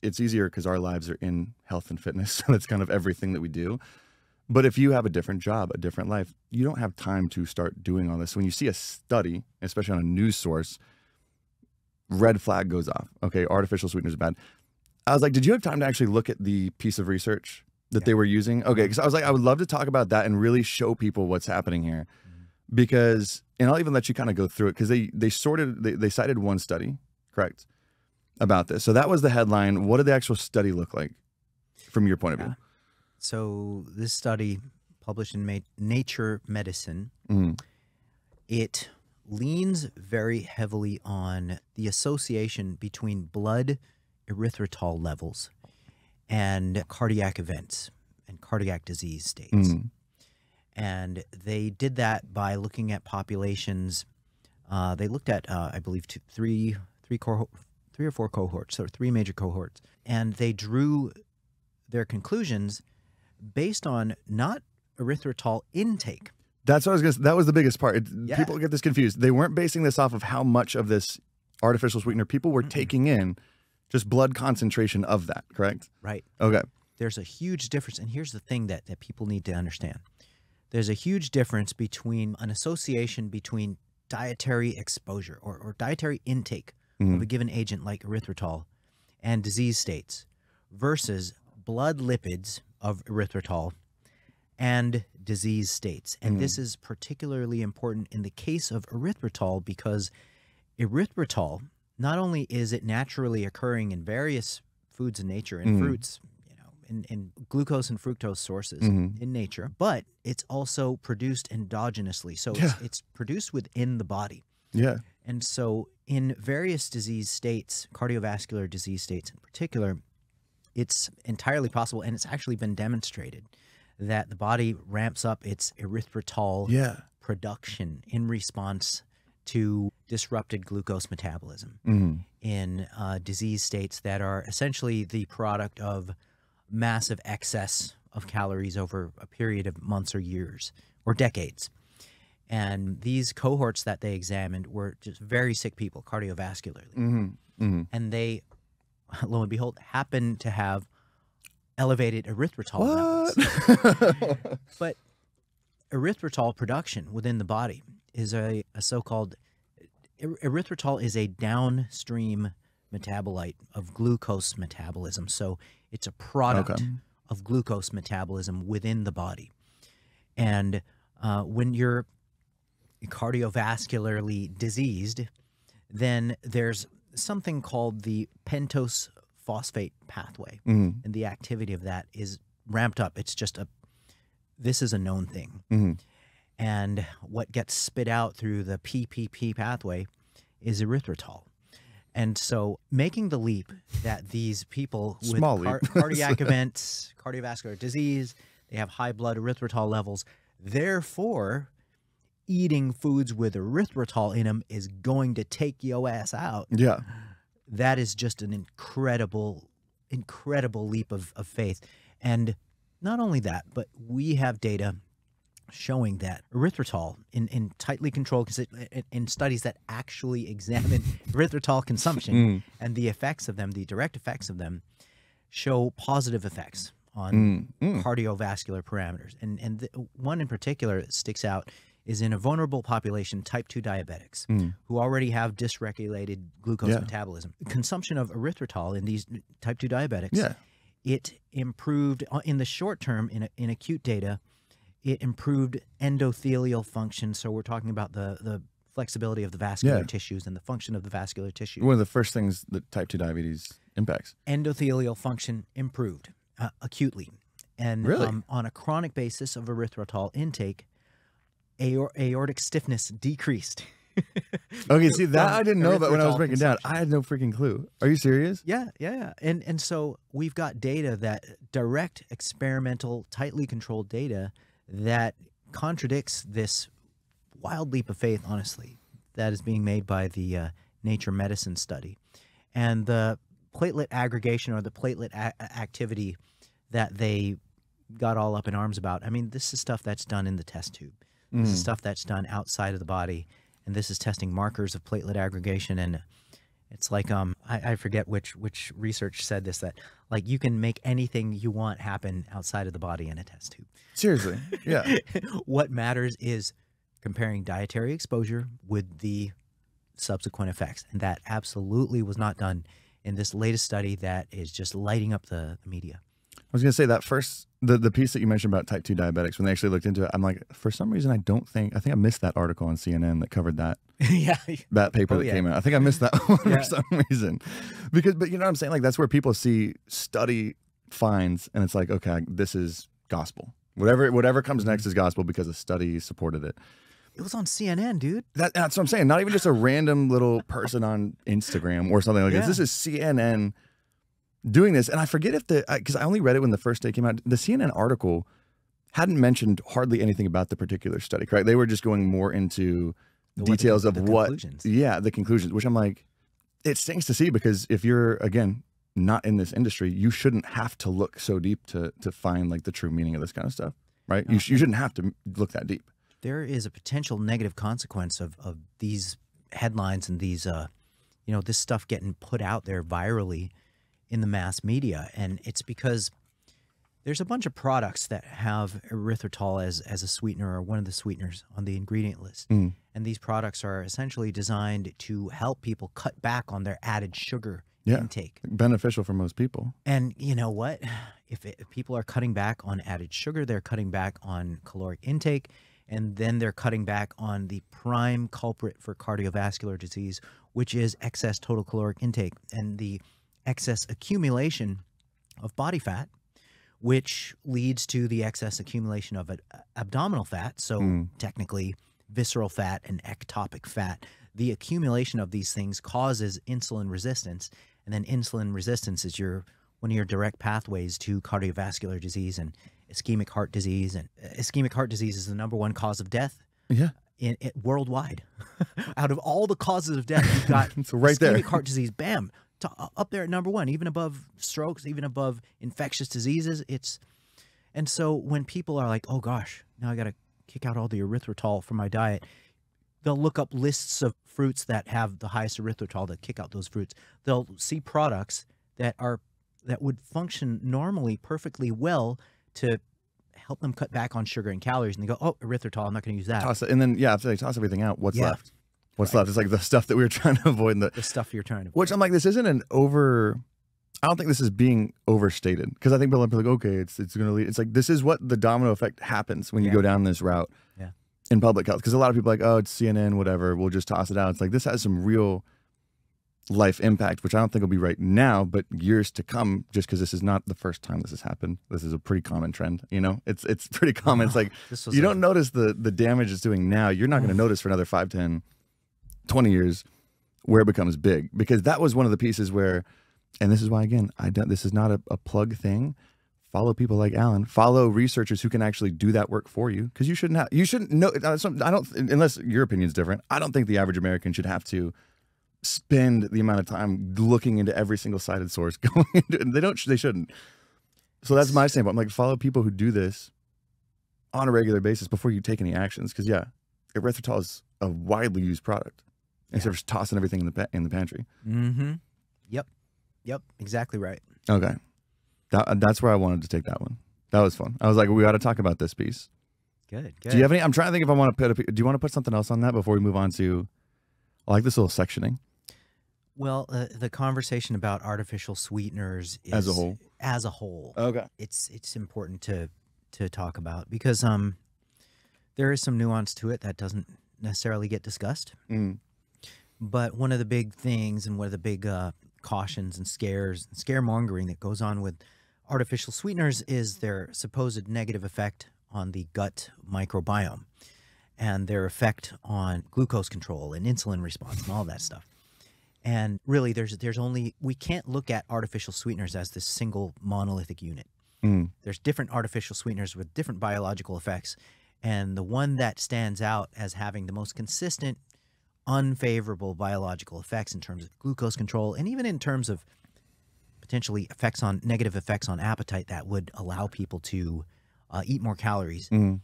Speaker 1: it's easier because our lives are in health and fitness, [LAUGHS] so that's kind of everything that we do. But if you have a different job, a different life, you don't have time to start doing all this. When you see a study, especially on a news source, red flag goes off. Okay, artificial sweeteners are bad. I was like, did you have time to actually look at the piece of research that
Speaker 2: Yeah.
Speaker 1: they were using? Okay, because I was like, I would love to talk about that and really show people what's happening here, because and I'll even let you kind of go through it because they they sorted they, they cited one study, correct, about this. So that was the headline. What did the actual study look like from your point of view?
Speaker 2: So this study, published in Ma- Nature Medicine,
Speaker 1: Mhm.
Speaker 2: it leans very heavily on the association between blood erythritol levels and cardiac events and cardiac disease states.
Speaker 1: Mhm.
Speaker 2: And they did that by looking at populations. Uh, they looked at, uh, I believe, two, three, three, cohort, three or four cohorts, so three major cohorts, and they drew their conclusions based on not erythritol intake.
Speaker 1: That's what I was gonna. s- That was the biggest part. It,
Speaker 2: Yeah.
Speaker 1: People get this confused. They weren't basing this off of how much of this artificial sweetener people were
Speaker 2: Mm-mm.
Speaker 1: taking in, just blood concentration of that. Correct.
Speaker 2: Right.
Speaker 1: Okay.
Speaker 2: There's a huge difference, and here's the thing that, that people need to understand. There's a huge difference between an association between dietary exposure or, or dietary intake of
Speaker 1: Mhm.
Speaker 2: a given agent like erythritol and disease states versus blood lipids of erythritol and disease states. And this is particularly important in the case of erythritol because erythritol, not only is it naturally occurring in various foods in nature and
Speaker 1: Mhm.
Speaker 2: fruits, you know, in, in glucose and fructose sources
Speaker 1: Mhm.
Speaker 2: in nature, but it's also produced endogenously. So
Speaker 1: Yeah.
Speaker 2: it's, it's produced within the body.
Speaker 1: Yeah.
Speaker 2: And so, in various disease states, cardiovascular disease states in particular, it's entirely possible, and it's actually been demonstrated that the body ramps up its erythritol
Speaker 1: Yeah.
Speaker 2: production in response to disrupted glucose metabolism
Speaker 1: Mhm.
Speaker 2: in uh, disease states that are essentially the product of massive excess of calories over a period of months or years or decades. And these cohorts that they examined were just very sick people, cardiovascularly.
Speaker 1: Mhm. Mhm.
Speaker 2: And they, lo and behold, happened to have elevated erythritol levels.
Speaker 1: What? [LAUGHS]
Speaker 2: But erythritol production within the body is a, a so-called er- erythritol is a downstream metabolite of glucose metabolism. So it's a product
Speaker 1: Okay.
Speaker 2: of glucose metabolism within the body. And uh, when you're cardiovascularly diseased, then there's something called the pentose phosphate pathway
Speaker 1: Mhm.
Speaker 2: and the activity of that is ramped up. It's just a this is a known thing.
Speaker 1: Mhm.
Speaker 2: And what gets spit out through the PPP pathway is erythritol. And so making the leap that these people with
Speaker 1: Small
Speaker 2: car- [LAUGHS] cardiac events, cardiovascular disease, they have high blood erythritol levels, therefore eating foods with erythritol in them is going to take your ass out
Speaker 1: Yeah.
Speaker 2: that is just an incredible, incredible leap of, of faith. And not only that, but we have data showing that erythritol in, in tightly controlled in studies that actually examine [LAUGHS] erythritol consumption mm. and the effects of them, the direct effects of them, show positive effects on mm. Mm. cardiovascular parameters. And and the, one in particular that sticks out is in a vulnerable population, type 2 diabetics, mm. who already have dysregulated glucose yeah. metabolism. Consumption of erythritol in these type 2 diabetics,
Speaker 1: yeah.
Speaker 2: it improved uh, in the short term in, in acute data, it improved endothelial function. So we're talking about the, the flexibility of the vascular yeah. tissues and the function of the vascular tissue.
Speaker 1: One of the first things that type 2 diabetes impacts.
Speaker 2: Endothelial function improved uh, acutely. And
Speaker 1: really?
Speaker 2: um, on a chronic basis of erythritol intake, aor- aortic stiffness decreased. [LAUGHS]
Speaker 1: okay, see that I didn't know about when I was breaking down. I had no freaking clue. Are you serious?
Speaker 2: Yeah, yeah, yeah. And and so we've got data that direct experimental, tightly controlled data that contradicts this wild leap of faith, honestly, that is being made by the uh, Nature Medicine study. And the platelet aggregation or the platelet a- activity that they got all up in arms about. I mean, this is stuff that's done in the test tube. This mm. is stuff that's done outside of the body, and this is testing markers of platelet aggregation. And it's like um, I, I forget which which research said this that like you can make anything you want happen outside of the body in a test tube.
Speaker 1: Seriously, yeah. [LAUGHS]
Speaker 2: what matters is comparing dietary exposure with the subsequent effects, and that absolutely was not done in this latest study that is just lighting up the, the media.
Speaker 1: I was going to say that first, the, the piece that you mentioned about type 2 diabetics, when they actually looked into it, I'm like, for some reason, I don't think, I think I missed that article on CNN that covered that. [LAUGHS]
Speaker 2: yeah.
Speaker 1: That paper oh, that yeah. came out. I think I missed that [LAUGHS] one yeah. for some reason. Because, but you know what I'm saying? Like, that's where people see study finds and it's like, okay, this is gospel. Whatever, whatever comes next mm-hmm. is gospel because a study supported it.
Speaker 2: It was on CNN, dude.
Speaker 1: That, that's what I'm saying. Not even just a random little person on Instagram or something like yeah. this. This is CNN doing this. And I forget if the, because I, I only read it when the first day came out. The CNN article hadn't mentioned hardly anything about the particular study, correct? They were just going more into the details the, of the what, yeah, the conclusions, which I'm like, it stinks to see because if you're, again, not in this industry, you shouldn't have to look so deep to to find like the true meaning of this kind of stuff, right? You, you shouldn't have to look that deep
Speaker 2: there is a potential negative consequence of, of these headlines and these, uh, you know, this stuff getting put out there virally in the mass media. And it's because there's a bunch of products that have erythritol as, as a sweetener or one of the sweeteners on the ingredient list. Mm. And these products are essentially designed to help people cut back on their added sugar yeah, intake.
Speaker 1: Beneficial for most people.
Speaker 2: And you know what? If, it, if people are cutting back on added sugar, they're cutting back on caloric intake and then they're cutting back on the prime culprit for cardiovascular disease, which is excess total caloric intake and the excess accumulation of body fat, which leads to the excess accumulation of abdominal fat. So, mm. technically, visceral fat and ectopic fat. The accumulation of these things causes insulin resistance, and then insulin resistance is your one of your direct pathways to cardiovascular disease and ischemic heart disease, and uh, ischemic heart disease is the number one cause of death.
Speaker 1: Yeah.
Speaker 2: In, in worldwide, [LAUGHS] out of all the causes of death, you've got [LAUGHS]
Speaker 1: so right
Speaker 2: ischemic
Speaker 1: there.
Speaker 2: heart disease. Bam, to, up there at number one, even above strokes, even above infectious diseases. It's and so when people are like, "Oh gosh, now I got to kick out all the erythritol from my diet," they'll look up lists of fruits that have the highest erythritol that kick out those fruits. They'll see products that are that would function normally perfectly well to help them cut back on sugar and calories. And they go, oh, erythritol, I'm not going to use that.
Speaker 1: Toss it, and then, yeah, after they toss everything out, what's yeah. left? What's right. left? It's like the stuff that we were [LAUGHS] trying to avoid. The,
Speaker 2: the stuff you're trying to avoid.
Speaker 1: Which I'm like, this isn't an over. I don't think this is being overstated because I think people are like, okay, it's it's going to lead. It's like this is what the domino effect happens when you yeah. go down this route.
Speaker 2: Yeah.
Speaker 1: In public health, because a lot of people are like, oh, it's CNN, whatever. We'll just toss it out. It's like this has some real life impact, which I don't think will be right now, but years to come, just because this is not the first time this has happened. This is a pretty common trend. You know, it's it's pretty common. It's [LAUGHS] like you don't notice the the damage it's doing now. You're not going to notice for another 5, 10, 20 years where it becomes big. Because that was one of the pieces where, and this is why again, I don't. This is not a, a plug thing. Follow people like Alan. Follow researchers who can actually do that work for you. Because you shouldn't have. You shouldn't know. Uh, I don't. Unless your opinion is different. I don't think the average American should have to spend the amount of time looking into every single cited source [LAUGHS] going into it. They don't. They shouldn't. So that's my standpoint. I'm like, follow people who do this on a regular basis before you take any actions. Because yeah, erythritol is a widely used product instead of just tossing everything in the pa- in the pantry.
Speaker 2: Mm-hmm. Yep. Yep. Exactly right.
Speaker 1: Okay, that, that's where I wanted to take that one. That was fun. I was like, we got to talk about this piece.
Speaker 2: Good. Good.
Speaker 1: Do you have any? I'm trying to think if I want to put. A, do you want to put something else on that before we move on to? I like this little sectioning.
Speaker 2: well, uh, the conversation about artificial sweeteners is,
Speaker 1: As a whole.
Speaker 2: as a whole,
Speaker 1: Okay.
Speaker 2: it's it's important to to talk about because um there is some nuance to it that doesn't necessarily get discussed.
Speaker 1: Mm.
Speaker 2: But one of the big things and one of the big uh, cautions and scares and scaremongering that goes on with artificial sweeteners is their supposed negative effect on the gut microbiome and their effect on glucose control and insulin response and all that stuff. And really, there's there's only we can't look at artificial sweeteners as this single monolithic unit.
Speaker 1: Mm.
Speaker 2: There's different artificial sweeteners with different biological effects, and the one that stands out as having the most consistent unfavorable biological effects in terms of glucose control and even in terms of potentially effects on negative effects on appetite that would allow people to uh, eat more calories
Speaker 1: Mm.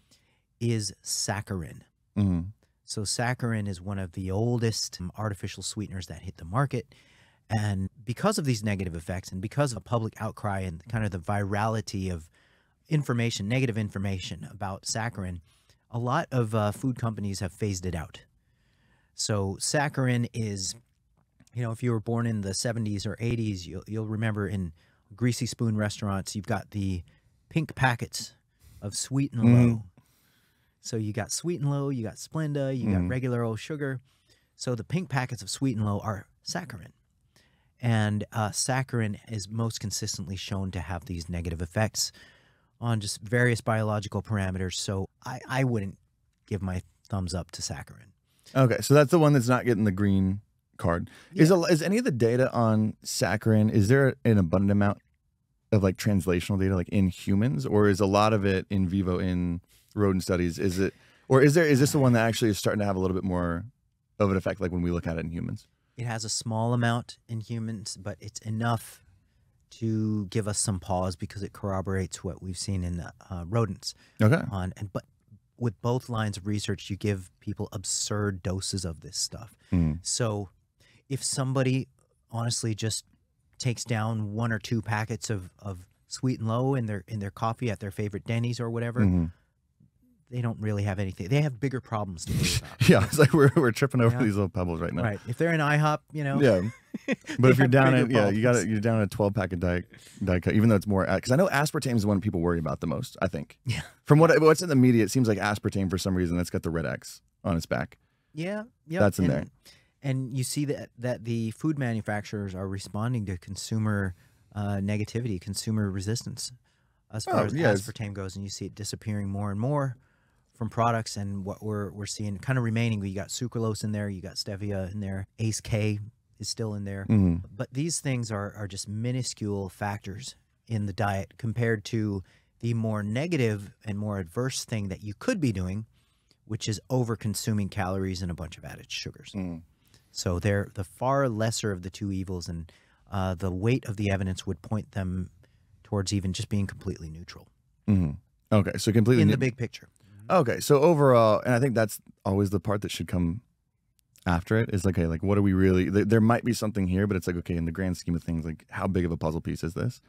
Speaker 2: is saccharin.
Speaker 1: Mm.
Speaker 2: So saccharin is one of the oldest artificial sweeteners that hit the market. And because of these negative effects and because of a public outcry and kind of the virality of information, negative information about saccharin, a lot of uh, food companies have phased it out. So saccharin is, you know, if you were born in the 70s or 80s, you'll, you'll remember in greasy spoon restaurants, you've got the pink packets of sweet and
Speaker 1: Mhm.
Speaker 2: low. So you got sweet and low, you got Splenda, you
Speaker 1: Mhm.
Speaker 2: got regular old sugar. So the pink packets of sweet and low are saccharin. And uh, saccharin is most consistently shown to have these negative effects on just various biological parameters. So I, I wouldn't give my thumbs up to saccharin.
Speaker 1: Okay, so that's the one that's not getting the green card. Is a, is any of the data on saccharin? Is there an abundant amount of like translational data, like in humans, or is a lot of it in vivo in rodent studies? Is it, or is there is this the one that actually is starting to have a little bit more of an effect, like when we look at it in humans?
Speaker 2: It has a small amount in humans, but it's enough to give us some pause because it corroborates what we've seen in uh, rodents.
Speaker 1: Okay.
Speaker 2: On and but with both lines of research, you give people absurd doses of this stuff.
Speaker 1: Mm.
Speaker 2: So if somebody honestly just takes down one or two packets of, of sweet and low in their in their coffee at their favorite Denny's or whatever,
Speaker 1: Mhm.
Speaker 2: they don't really have anything. They have bigger problems to worry [LAUGHS] about.
Speaker 1: Yeah, it's like we're we're tripping over
Speaker 2: Yeah.
Speaker 1: these little pebbles right now.
Speaker 2: Right. If they're in IHOP, you know.
Speaker 1: Yeah. [LAUGHS] [LAUGHS] But if you're down at yeah, you got
Speaker 2: problems.
Speaker 1: you're down at a 12 pack of diet diet coke, even though it's more because I know aspartame is the one people worry about the most. I think.
Speaker 2: Yeah.
Speaker 1: From what what's in the media, it seems like aspartame for some reason that's got the red X on its back.
Speaker 2: Yeah, Yeah.
Speaker 1: That's in
Speaker 2: and,
Speaker 1: there.
Speaker 2: And you see that that the food manufacturers are responding to consumer uh, negativity, consumer resistance, as far
Speaker 1: Oh,
Speaker 2: as
Speaker 1: it's-
Speaker 2: aspartame goes, and you see it disappearing more and more from products. And what we're we're seeing kind of remaining, you got sucralose in there, you got stevia in there, Ace K is still in there,
Speaker 1: hmm
Speaker 2: but these things are are just minuscule factors in the diet compared to the more negative and more adverse thing that you could be doing, which is over consuming calories and a bunch of added sugars.
Speaker 1: Mm.
Speaker 2: So they're the far lesser of the two evils, and uh, the weight of the evidence would point them towards even just being completely neutral
Speaker 1: hmm Okay, so completely.
Speaker 2: in
Speaker 1: new-
Speaker 2: the big picture.
Speaker 1: okay, so overall, and I think that's always the part that should come after it is like, okay, like what are we really? There, there might be something here, but it's like, okay, in the grand scheme of things, like how big of a puzzle piece is this?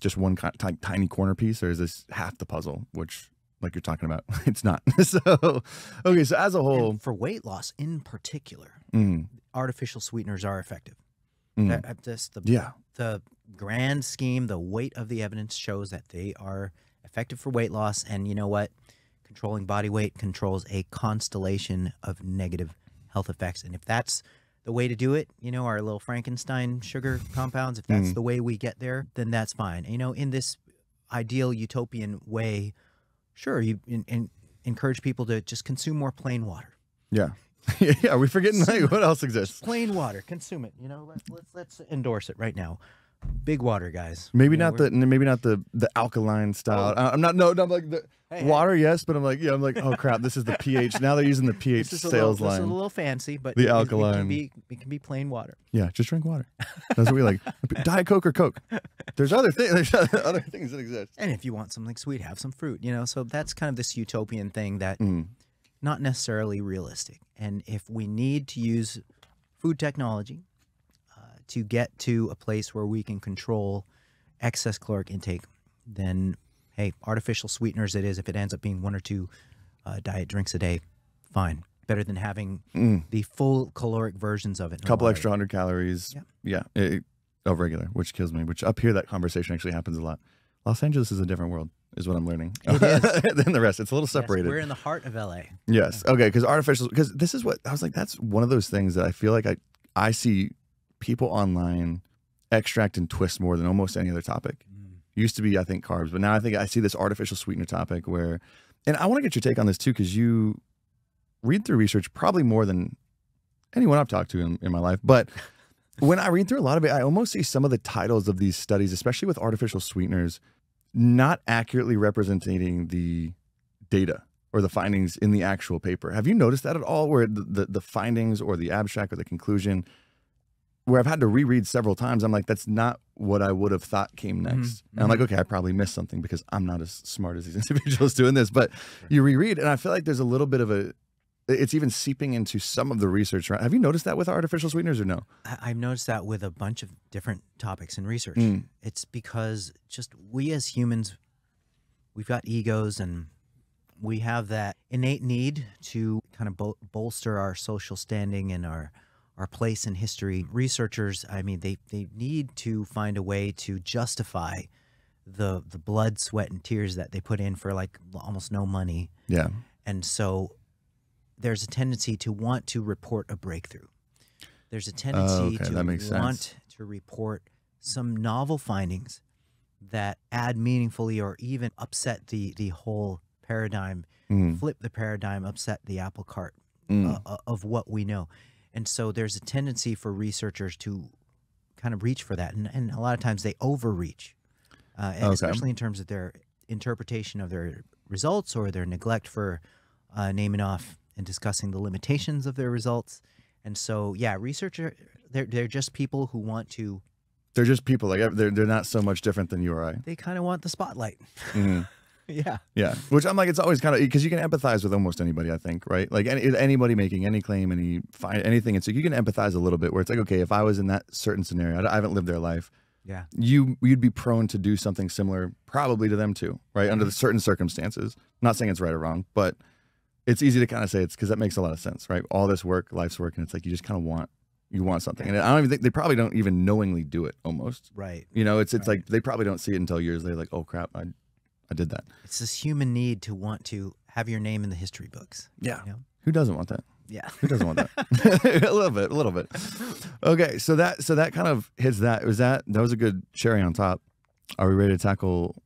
Speaker 1: Just one ki- ti- tiny corner piece, or is this half the puzzle? Which, like you're talking about, [LAUGHS] it's not. [LAUGHS] so, okay, so as a whole,
Speaker 2: And for weight loss in particular,
Speaker 1: mm,
Speaker 2: artificial sweeteners are effective.
Speaker 1: mm,
Speaker 2: That- that- that's the
Speaker 1: yeah,
Speaker 2: the grand scheme, the weight of the evidence shows that they are effective for weight loss. And you know what? Controlling body weight controls a constellation of negative health effects. And if that's the way to do it, you know, our little Frankenstein sugar compounds, if that's
Speaker 1: Mhm.
Speaker 2: the way we get there, then that's fine. You know, in this ideal utopian way, sure, you in, in, encourage people to just consume more plain water.
Speaker 1: yeah, [LAUGHS] yeah. we're we forgetting like, what else exists?
Speaker 2: Plain water, consume it. You know, let's let's let's endorse it right now. Big water guys.
Speaker 1: Maybe not the maybe not the the alkaline style. I- I'm not no, no I'm like the
Speaker 2: Hey, hey.
Speaker 1: water yes, but I'm like yeah I'm like oh crap this is the [LAUGHS] pH now they're using the pH
Speaker 2: This is a
Speaker 1: sales
Speaker 2: little, This is
Speaker 1: line.
Speaker 2: a little fancy, but
Speaker 1: The
Speaker 2: it- it- It
Speaker 1: alkaline.
Speaker 2: can be, it can be plain water.
Speaker 1: Yeah, just drink water. That's what we like. [LAUGHS] Diet Coke or Coke. There's other things. There's [LAUGHS] other things that exist.
Speaker 2: And if you want something sweet, have some fruit. You know, so that's kind of this utopian thing that
Speaker 1: Mm.
Speaker 2: not necessarily realistic. And if we need to use food technology to get to a place where we can control excess caloric intake, then hey, artificial sweeteners it is. If it ends up being one or two uh, diet drinks a day, fine. Better than having the full caloric versions of it.
Speaker 1: A couple extra hundred calories.
Speaker 2: Yep.
Speaker 1: Yeah, it, of regular, which kills me. Which up here, that conversation actually happens a lot. Los Angeles is a different world, is what I'm learning.
Speaker 2: It [LAUGHS]
Speaker 1: than the rest. It's a little
Speaker 2: Yes,
Speaker 1: separated.
Speaker 2: we're in the heart of LA.
Speaker 1: Yes. Okay. Because artificial. Because this is what I was like. That's one of those things that I feel like I I see people online extract and twist more than almost any other topic. Mm. Used to be I think carbs, but now I think I see this artificial sweetener topic where, and I want to get your take on this too because you read through research probably more than anyone I've talked to in, in my life, but. [LAUGHS] When I read through a lot of it, I almost see some of the titles of these studies, especially with artificial sweeteners, not accurately representing the data or the findings in the actual paper. Have you noticed that at all? Where the, the, the findings or the abstract or the conclusion, where I've had to reread several times, I'm like, that's not what I would have thought came next. And I'm like, okay, I probably missed something because I'm not as smart as these [LAUGHS] individuals doing this. But you reread, and I feel like there's a little bit of a, it's even seeping into some of the research. Right? Have you noticed that with artificial sweeteners or no?
Speaker 2: I- I've noticed that with a bunch of different topics in research.
Speaker 1: Mm.
Speaker 2: It's because just we as humans, we've got egos and we have that innate need to kind of bol- bolster our social standing and our our place in history. Researchers, I mean, they they need to find a way to justify the the blood, sweat, and tears that they put in for like almost no money.
Speaker 1: Yeah.
Speaker 2: And so there's a tendency to want to report a breakthrough. There's a tendency
Speaker 1: Oh, okay,
Speaker 2: to
Speaker 1: makes sense.
Speaker 2: want to report some novel findings that add meaningfully or even upset the, the whole paradigm,
Speaker 1: Mm.
Speaker 2: flip the paradigm, upset the apple cart
Speaker 1: Mm.
Speaker 2: uh, uh, of what we know. And so there's a tendency for researchers to kind of reach for that. And, and a lot of times they overreach, uh, and
Speaker 1: Okay.
Speaker 2: especially in terms of their interpretation of their results or their neglect for uh, naming off and discussing the limitations of their results. And so, yeah, researcher, they're, they're just people who want to,
Speaker 1: They're just people. Like they're they're not so much different than you or I.
Speaker 2: they kind of want the spotlight.
Speaker 1: Mhm. [LAUGHS] [LAUGHS]
Speaker 2: yeah.
Speaker 1: Yeah, which I'm like, it's always kind of because you can empathize with almost anybody. I think, right? Like any, anybody making any claim, any fi- anything, and so you can empathize a little bit. Where it's like, okay, if I was in that certain scenario, I, I haven't lived their life.
Speaker 2: Yeah.
Speaker 1: You you'd be prone to do something similar, probably to them too, right? Under mm-hmm. the certain circumstances. not saying it's right or wrong, but it's easy to kind of say it's because that makes a lot of sense, right? All this work, life's work, and it's like you just kind of want you want something, and I don't even think they probably don't even knowingly do it. Almost,
Speaker 2: Right.
Speaker 1: you know, it's it's
Speaker 2: Right.
Speaker 1: like they probably don't see it until years later. Like, oh crap, I I did that.
Speaker 2: It's this human need to want to have your name in the history books.
Speaker 1: Yeah.
Speaker 2: You know?
Speaker 1: Who doesn't want that?
Speaker 2: Yeah.
Speaker 1: Who doesn't want that? [LAUGHS] [LAUGHS] a little bit, a little bit. Okay, so that so that kind of hits that. Was that that was a good cherry on top? Are we ready to tackle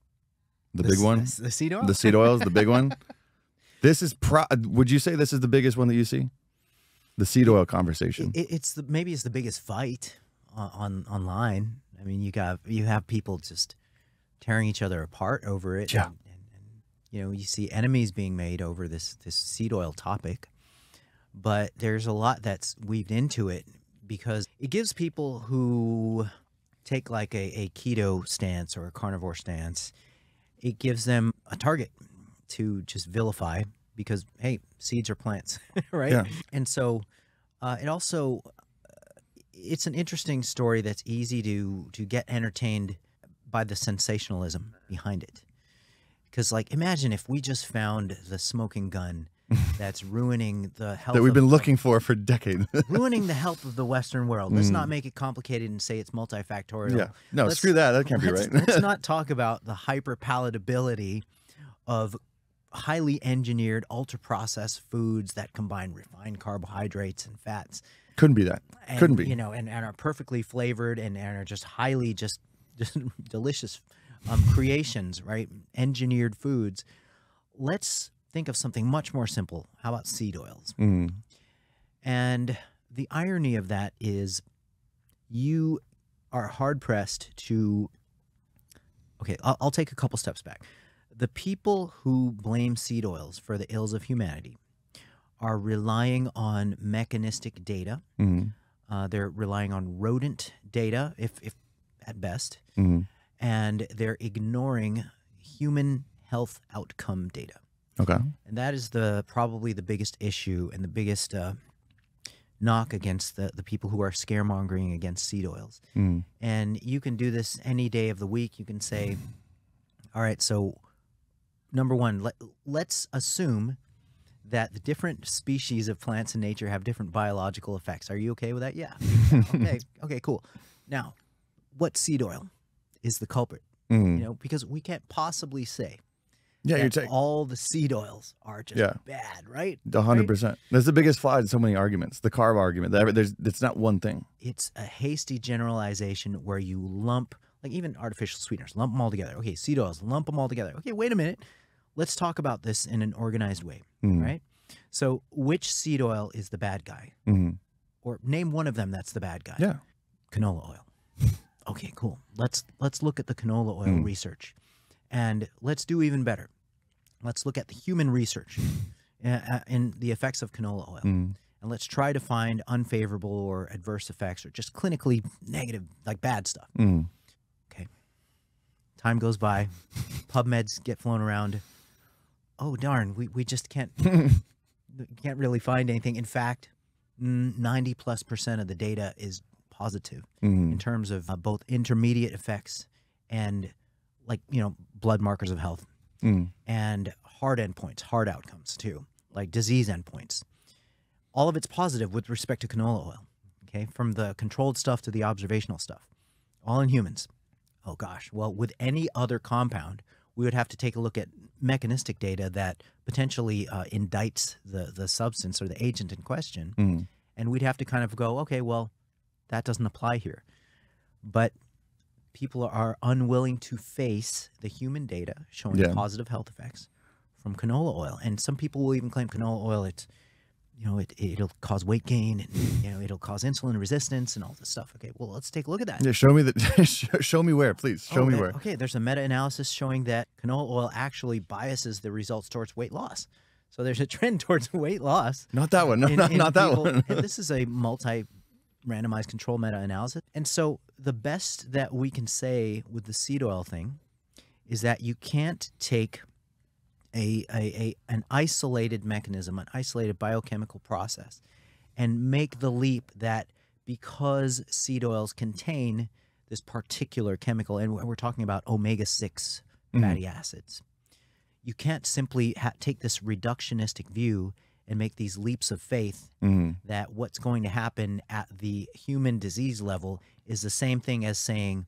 Speaker 1: the, big one?
Speaker 2: The seed oil?
Speaker 1: The seed oils, the big one. [LAUGHS] This is pro. Would you say this is the biggest one that you see? The seed oil conversation.
Speaker 2: It, it's the maybe it's the biggest fight on, on online. I mean, you got you have people just tearing each other apart over it.
Speaker 1: Yeah.
Speaker 2: And, and, and you know, you see enemies being made over this this seed oil topic. But there's a lot that's weaved into it because it gives people who take like a, a keto stance or a carnivore stance, it gives them a target to just vilify because hey, seeds are plants, [LAUGHS] right?
Speaker 1: Yeah.
Speaker 2: And so uh, it also uh, it's an interesting story that's easy to to get entertained by the sensationalism behind it. Because like imagine if we just found the smoking gun [LAUGHS] that's ruining the health
Speaker 1: that we've been looking for for decades. [LAUGHS]
Speaker 2: ruining the health of the Western world. Let's not make it complicated and say it's multifactorial.
Speaker 1: Mm. yeah. No,
Speaker 2: Let's-
Speaker 1: screw that. That can't be right.
Speaker 2: let's not [LAUGHS] talk about the hyper palatability of highly engineered, ultra processed foods that combine refined carbohydrates and fats.
Speaker 1: Couldn't be that.
Speaker 2: And,
Speaker 1: Couldn't be.
Speaker 2: You know, and, and are perfectly flavored and, and are just highly just [LAUGHS] delicious um, creations, right? Engineered foods. Let's think of something much more simple. How about seed oils?
Speaker 1: Mm.
Speaker 2: And the irony of that is you are hard pressed to. Okay, I'll, I'll take a couple steps back. The people who blame seed oils for the ills of humanity are relying on mechanistic data.
Speaker 1: Mhm.
Speaker 2: Uh, they're relying on rodent data, if, if at best,
Speaker 1: Mhm.
Speaker 2: and they're ignoring human health outcome data.
Speaker 1: Okay.
Speaker 2: And that is the probably the biggest issue and the biggest uh, knock against the, the people who are scaremongering against seed oils.
Speaker 1: Mm.
Speaker 2: And you can do this any day of the week. You can say, all right, so number one, let, let's assume that the different species of plants in nature have different biological effects. Are you okay with that? Yeah, [LAUGHS] okay. Okay, cool. Now, what seed oil is the culprit?
Speaker 1: Mm.
Speaker 2: You know, because we can't possibly say
Speaker 1: Yeah, you're
Speaker 2: that all the seed oils are just
Speaker 1: Yeah.
Speaker 2: bad, right?
Speaker 1: hundred percent. That's the biggest flaw in so many arguments. The carb argument. That there's it's not one thing.
Speaker 2: It's a hasty generalization where you lump, like even artificial sweeteners, lump them all together. Okay, seed oils, lump them all together. Okay, wait a minute. Let's talk about this in an organized way,
Speaker 1: Mm.
Speaker 2: right? So, which seed oil is the bad guy?
Speaker 1: Mhm.
Speaker 2: Or name one of them that's the bad guy.
Speaker 1: Yeah.
Speaker 2: Canola oil. Okay, cool. Let's let's look at the canola oil
Speaker 1: Mm.
Speaker 2: research, and let's do even better. Let's look at the human research uh, uh, in the effects of canola oil,
Speaker 1: Mm.
Speaker 2: and let's try to find unfavorable or adverse effects, or just clinically negative, like bad stuff.
Speaker 1: Mm.
Speaker 2: Time goes by, PubMeds get flown around. Oh darn, we, we just can't [LAUGHS] can't really find anything. In fact, ninety plus percent of the data is positive
Speaker 1: Mm.
Speaker 2: in terms of uh, both intermediate effects and like you know blood markers of health
Speaker 1: Mm.
Speaker 2: and hard endpoints, hard outcomes too, like disease endpoints. All of it's positive with respect to canola oil. Okay, from the controlled stuff to the observational stuff, all in humans. Oh gosh, well, with any other compound, we would have to take a look at mechanistic data that potentially uh, indicts the the substance or the agent in question,
Speaker 1: Mm.
Speaker 2: and we'd have to kind of go, okay, well, that doesn't apply here. But people are unwilling to face the human data showing
Speaker 1: Yeah.
Speaker 2: positive health effects from canola oil, and some people will even claim canola oil it's you know it it'll cause weight gain and you know it'll cause insulin resistance and all this stuff. Okay, well let's take a look at that.
Speaker 1: Yeah. Show me the. [LAUGHS] show- me where, please. Show
Speaker 2: Oh,
Speaker 1: me
Speaker 2: that-
Speaker 1: where.
Speaker 2: Okay, there's a meta-analysis showing that canola oil actually biases the results towards weight loss. So there's a trend [LAUGHS] towards weight loss.
Speaker 1: Not that one. No,
Speaker 2: in-
Speaker 1: not,
Speaker 2: in
Speaker 1: not that
Speaker 2: people-
Speaker 1: one.
Speaker 2: and this is a multi randomized control meta analysis. And so the best that we can say with the seed oil thing is that you can't take a, a, a an isolated mechanism, an isolated biochemical process, and make the leap that because seed oils contain this particular chemical, and we're talking about omega 6
Speaker 1: Mhm.
Speaker 2: fatty acids, you can't simply ha- take this reductionistic view and make these leaps of faith
Speaker 1: Mm.
Speaker 2: that what's going to happen at the human disease level is the same thing as saying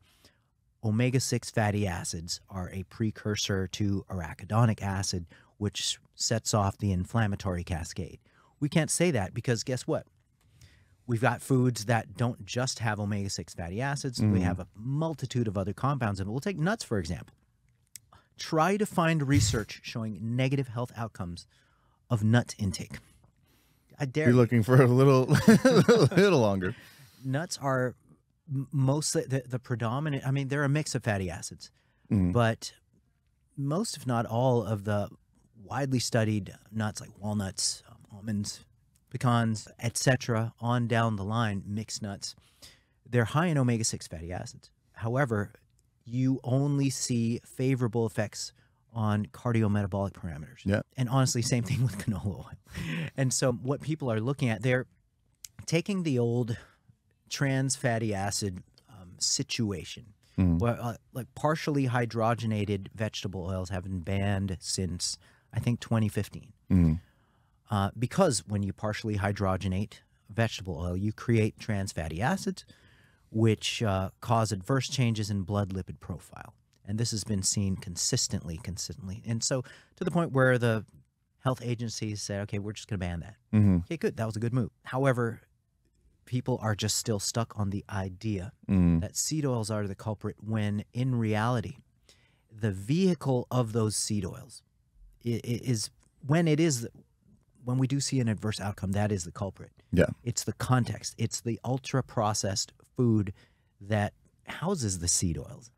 Speaker 2: omega 6 fatty acids are a precursor to arachidonic acid, which sets off the inflammatory cascade. We can't say that because guess what? We've got foods that don't just have omega 6 fatty acids, we
Speaker 1: Mhm.
Speaker 2: have a multitude of other compounds. And we'll take nuts, for example. Try to find research showing negative health outcomes of nut intake. I dare
Speaker 1: Be
Speaker 2: you
Speaker 1: looking for a little, [LAUGHS] a little longer.
Speaker 2: nuts are mostly the, the predominant i mean they're a mix of fatty acids
Speaker 1: Mm.
Speaker 2: but most if not all of the widely studied nuts like walnuts um, almonds pecans etc on down the line mixed nuts they're high in omega-6 fatty acids however you only see favorable effects on cardiometabolic parameters
Speaker 1: Yeah.
Speaker 2: and honestly same thing [LAUGHS] with canola oil and so what people are looking at they're taking the old trans fatty acid um, situation
Speaker 1: Mm.
Speaker 2: where uh, like partially hydrogenated vegetable oils have been banned since I think 2015
Speaker 1: Mm.
Speaker 2: uh, because when you partially hydrogenate vegetable oil, you create trans fatty acids, which uh, cause adverse changes in blood lipid profile. And this has been seen consistently, consistently. And so to the point where the health agencies said, okay, we're just going to ban that.
Speaker 1: hmm
Speaker 2: Okay, good. That was a good move. However, people are just still stuck on the idea
Speaker 1: Mm.
Speaker 2: that seed oils are the culprit when in reality, the vehicle of those seed oils is when it is when we do see an adverse outcome that is the culprit
Speaker 1: Yeah.
Speaker 2: it's the context it's the ultra processed food that houses the seed oils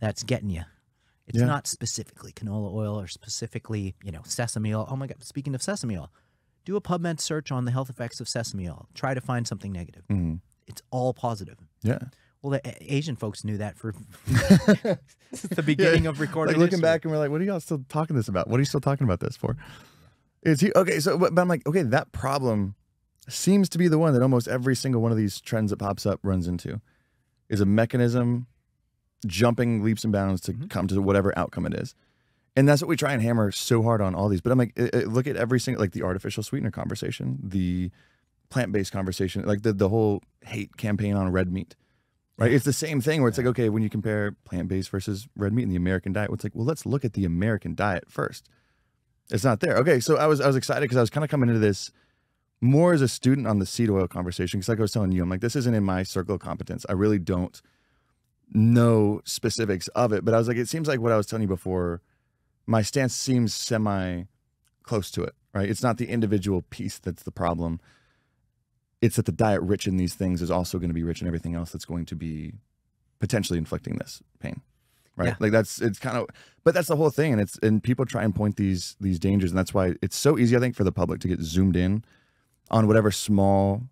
Speaker 2: that's getting you. It's
Speaker 1: Yeah.
Speaker 2: not specifically canola oil or specifically, you know, sesame oil. Oh my God, speaking of sesame oil, do a PubMed search on the health effects of sesame oil. Try to find something negative.
Speaker 1: Mhm.
Speaker 2: It's all positive.
Speaker 1: Yeah.
Speaker 2: Well, the A- Asian folks knew that for [LAUGHS] [LAUGHS] the beginning of recording.
Speaker 1: Like looking back and we're like, what are y'all still talking this about? What are you still talking about this for? Is he okay? So, but I'm like, okay, that problem seems to be the one that almost every single one of these trends that pops up runs into, is a mechanism jumping leaps and bounds to mm-hmm. come to whatever outcome it is, and that's what we try and hammer so hard on all these. But I'm like, it- it- look at every single like the artificial sweetener conversation, the plant-based conversation, like the the whole hate campaign on red meat. Right, it's the same thing where it's like, okay, when you compare plant-based versus red meat in the American diet, it's like, well, let's look at the American diet first. It's not there. Okay, so I was I was excited because I was kind of coming into this more as a student on the seed oil conversation because like I was telling you, I'm like, this isn't in my circle of competence. I really don't know specifics of it, but I was like, it seems like what I was telling you before. My stance seems semi close to it, right? It's not the individual piece that's the problem. It's that the diet rich in these things is also going to be rich in everything else that's going to be potentially inflicting this pain right
Speaker 2: Yeah.
Speaker 1: like that's it's kind of but that's the whole thing and it's and people try and point these these dangers and that's why it's so easy i think for the public to get zoomed in on whatever small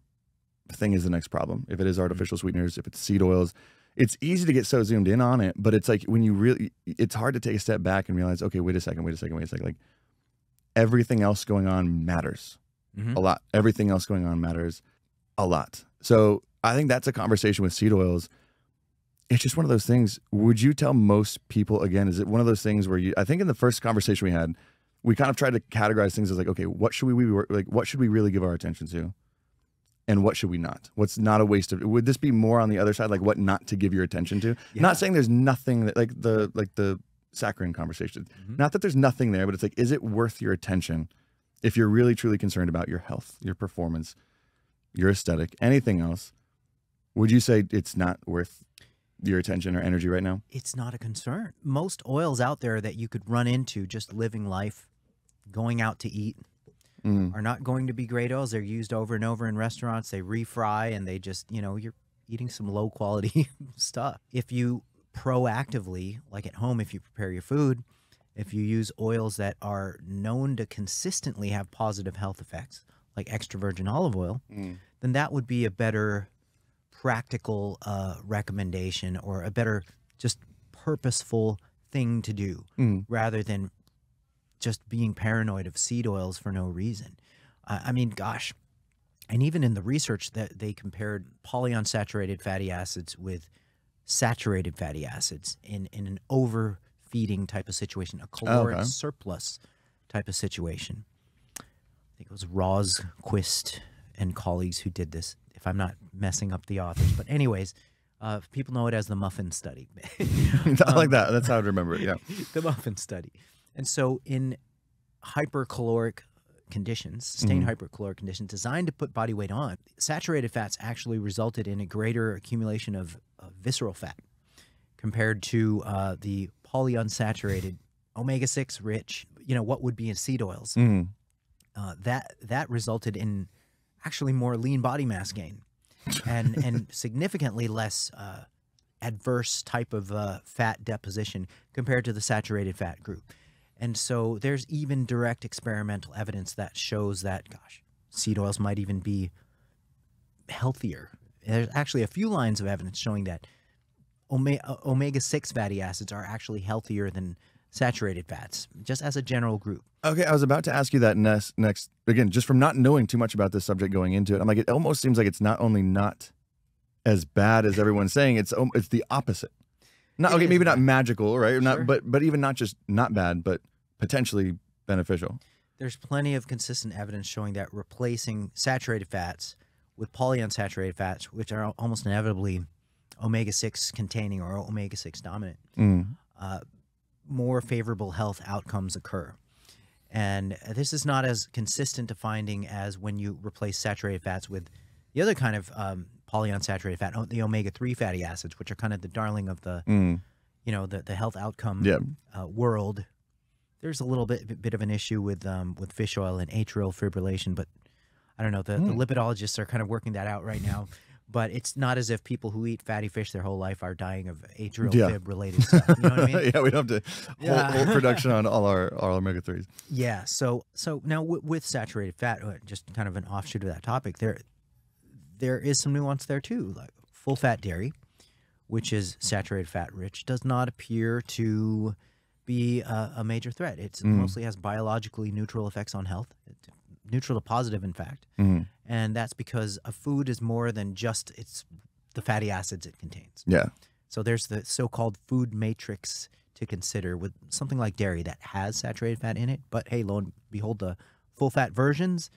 Speaker 1: thing is the next problem if it is mm-hmm. artificial sweeteners if it's seed oils it's easy to get so zoomed in on it but it's like when you really it's hard to take a step back and realize okay wait a second wait a second wait a second like everything else going on matters
Speaker 2: Mhm.
Speaker 1: a lot everything else going on matters a lot so i think that's a conversation with seed oils it's just one of those things. Would you tell most people again? Is it one of those things where you? I think in the first conversation we had, we kind of tried to categorize things as like, okay, what should we, we like? What should we really give our attention to, and what should we not? What's not a waste of? Would this be more on the other side, like what not to give your attention to?
Speaker 2: Yeah.
Speaker 1: Not saying there's nothing that like the like the saccharin conversation.
Speaker 2: Mhm.
Speaker 1: Not that there's nothing there, but it's like, is it worth your attention if you're really truly concerned about your health, your performance, your aesthetic, anything else? Would you say it's not worth your attention or energy right now?
Speaker 2: it's not a concern. Most oils out there that you could run into just living life, going out to eat,
Speaker 1: Mm.
Speaker 2: are not going to be great oils. They're used over and over in restaurants. They refry and they just, you know, you're eating some low quality [LAUGHS] stuff. If you proactively, like at home, if you prepare your food, if you use oils that are known to consistently have positive health effects, like extra virgin olive oil,
Speaker 1: Mm.
Speaker 2: then that would be a better practical uh, recommendation or a better just purposeful thing to do
Speaker 1: Mm.
Speaker 2: rather than just being paranoid of seed oils for no reason. I I mean, gosh, and even in the research that they compared polyunsaturated fatty acids with saturated fatty acids in, in an overfeeding type of situation, a caloric
Speaker 1: okay.
Speaker 2: surplus type of situation. I think it was Rosqvist and colleagues who did this, if I'm not messing up the authors. But anyways, uh, people know it as the muffin study. [LAUGHS]
Speaker 1: I like that. That's how I'd remember it. Yeah. [LAUGHS]
Speaker 2: the muffin study. And so, in hypercaloric conditions, sustained hypercaloric conditions designed to put body weight on, saturated fats actually resulted in a greater accumulation of, of visceral fat compared to uh, the polyunsaturated omega 6 rich, you know, what would be in seed oils.
Speaker 1: Mm.
Speaker 2: Uh, that, that resulted in actually more lean body mass gain and, and [LAUGHS] significantly less uh, adverse type of uh, fat deposition compared to the saturated fat group. And so there's even direct experimental evidence that shows that, gosh, seed oils might even be healthier. There's actually a few lines of evidence showing that uh, omega 6 fatty acids are actually healthier than saturated fats, just as a general group.
Speaker 1: Okay, I was about to ask you that next. Next, again, just from not knowing too much about this subject going into it, I'm like, it almost seems like it's not only not as bad as everyone's saying, it's it's the opposite. Not
Speaker 2: It
Speaker 1: okay, maybe not magical, right?
Speaker 2: Sure.
Speaker 1: Not, but but even not just not bad, but potentially beneficial.
Speaker 2: There's plenty of consistent evidence showing that replacing saturated fats with polyunsaturated fats, which are almost inevitably omega 6 containing or omega 6 dominant,
Speaker 1: Mm.
Speaker 2: uh, more favorable health outcomes occur. And this is not as consistent to finding as when you replace saturated fats with the other kind of um, polyunsaturated fat, the omega 3 fatty acids, which are kind of the darling of the,
Speaker 1: Mm.
Speaker 2: you know, the, the health outcome
Speaker 1: Yeah.
Speaker 2: uh, world. There's a little bit bit of an issue with um, with fish oil and atrial fibrillation, but I don't know. The, the
Speaker 1: Hmm.
Speaker 2: lipidologists are kind of working that out right now. but it's not as if people who eat fatty fish their whole life are dying of atrial
Speaker 1: Yeah.
Speaker 2: fib related stuff. You know what I mean? [LAUGHS]
Speaker 1: yeah, we don't have to [LAUGHS]
Speaker 2: Yeah.
Speaker 1: hold, hold production on [LAUGHS] all our, our omega threes.
Speaker 2: Yeah. So so now with saturated fat, uh, just kind of an offshoot of that topic, there there is some nuance there too. Like full fat dairy, which is saturated fat rich, does not appear to be a, a major threat. It mostly has biologically neutral effects on health, neutral to positive, in fact.
Speaker 1: Mhm.
Speaker 2: And that's because a food is more than just its the fatty acids it contains.
Speaker 1: Yeah,
Speaker 2: So there's the so-called food matrix to consider with something like dairy that has saturated fat in it. But hey, lo and behold, the full-fat versions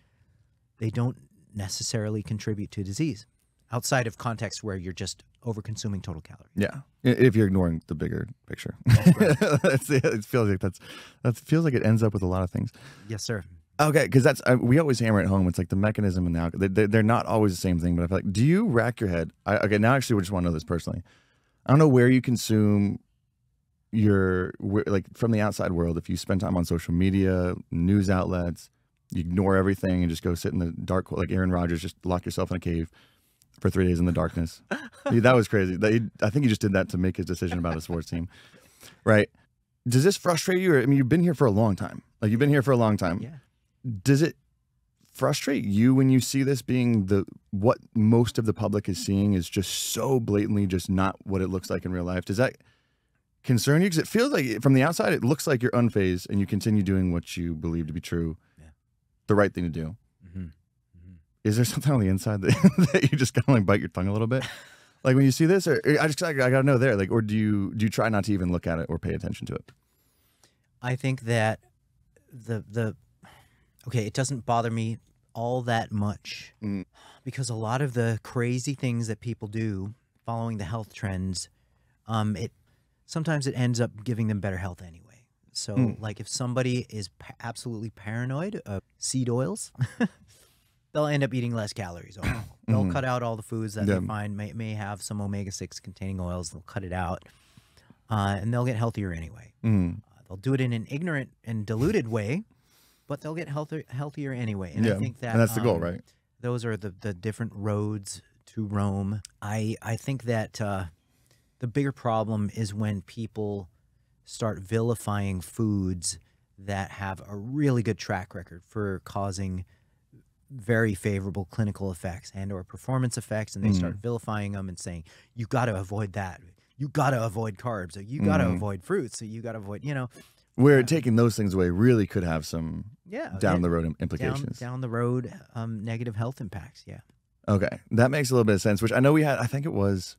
Speaker 2: they don't necessarily contribute to disease outside of context where you're just over-consuming total calories.
Speaker 1: yeah. If you're ignoring the bigger picture, [LAUGHS] it feels like that's that feels like it ends up with a lot of things.
Speaker 2: Yes, sir.
Speaker 1: Okay, because that's uh, we always hammer it home. It's like the mechanism and the alcohol. They, they're not always the same thing. But I feel like, do you rack your head? I, okay, now actually, we just want to know this personally. I don't know where you consume your where, like from the outside world. If you spend time on social media, news outlets, you ignore everything and just go sit in the dark, like Aaron Rodgers, just lock yourself in a cave for three days in the darkness. [LAUGHS] Dude, that was crazy. I think he just did that to make his decision about his sports team, right? Does this frustrate you? Or, I mean, you've been here for a long time. Like you've been here for a long time
Speaker 2: Yeah.
Speaker 1: does it frustrate you when you see this being the what most of the public is seeing is just so blatantly just not what it looks like in real life does that concern you because it feels like from the outside it looks like you're unfazed and you continue doing what you believe to be true. The right thing to do
Speaker 2: Mm-hmm.
Speaker 1: is there something on the inside that, [LAUGHS] that you just kind of like bite your tongue a little bit [LAUGHS] like when you see this or i just i gotta know there like or do you do you try not to even look at it or pay attention to it
Speaker 2: I think that the the okay, it doesn't bother me all that much
Speaker 1: Mm.
Speaker 2: because a lot of the crazy things that people do following the health trends, um, it sometimes it ends up giving them better health anyway. So,
Speaker 1: Mm.
Speaker 2: like if somebody is pa- absolutely paranoid of seed oils, [LAUGHS] they'll end up eating less calories. [CLEARS THROAT] overall. They'll
Speaker 1: Mhm.
Speaker 2: cut out all the foods that
Speaker 1: Yeah.
Speaker 2: they find may, may have some omega six containing oils. They'll cut it out, uh, and they'll get healthier anyway.
Speaker 1: mm.
Speaker 2: Uh, they'll do it in an ignorant and diluted way, but they'll get healthier healthier anyway. And
Speaker 1: yeah
Speaker 2: I think that
Speaker 1: and that's the goal
Speaker 2: um,
Speaker 1: right
Speaker 2: Those are the the different roads to Rome. I I think that uh, the bigger problem is when people start vilifying foods that have a really good track record for causing very favorable clinical effects and or performance effects and they start
Speaker 1: Mm.
Speaker 2: vilifying them and saying you got to avoid that you got to avoid carbs or you got to
Speaker 1: Mhm.
Speaker 2: avoid fruits so you got to avoid you know
Speaker 1: where
Speaker 2: Yeah.
Speaker 1: taking those things away really could have some
Speaker 2: yeah
Speaker 1: down
Speaker 2: and
Speaker 1: the road im-
Speaker 2: down,
Speaker 1: implications.
Speaker 2: down the road um, negative health impacts yeah
Speaker 1: Okay, that makes a little bit of sense. Which I know we had. I think it was.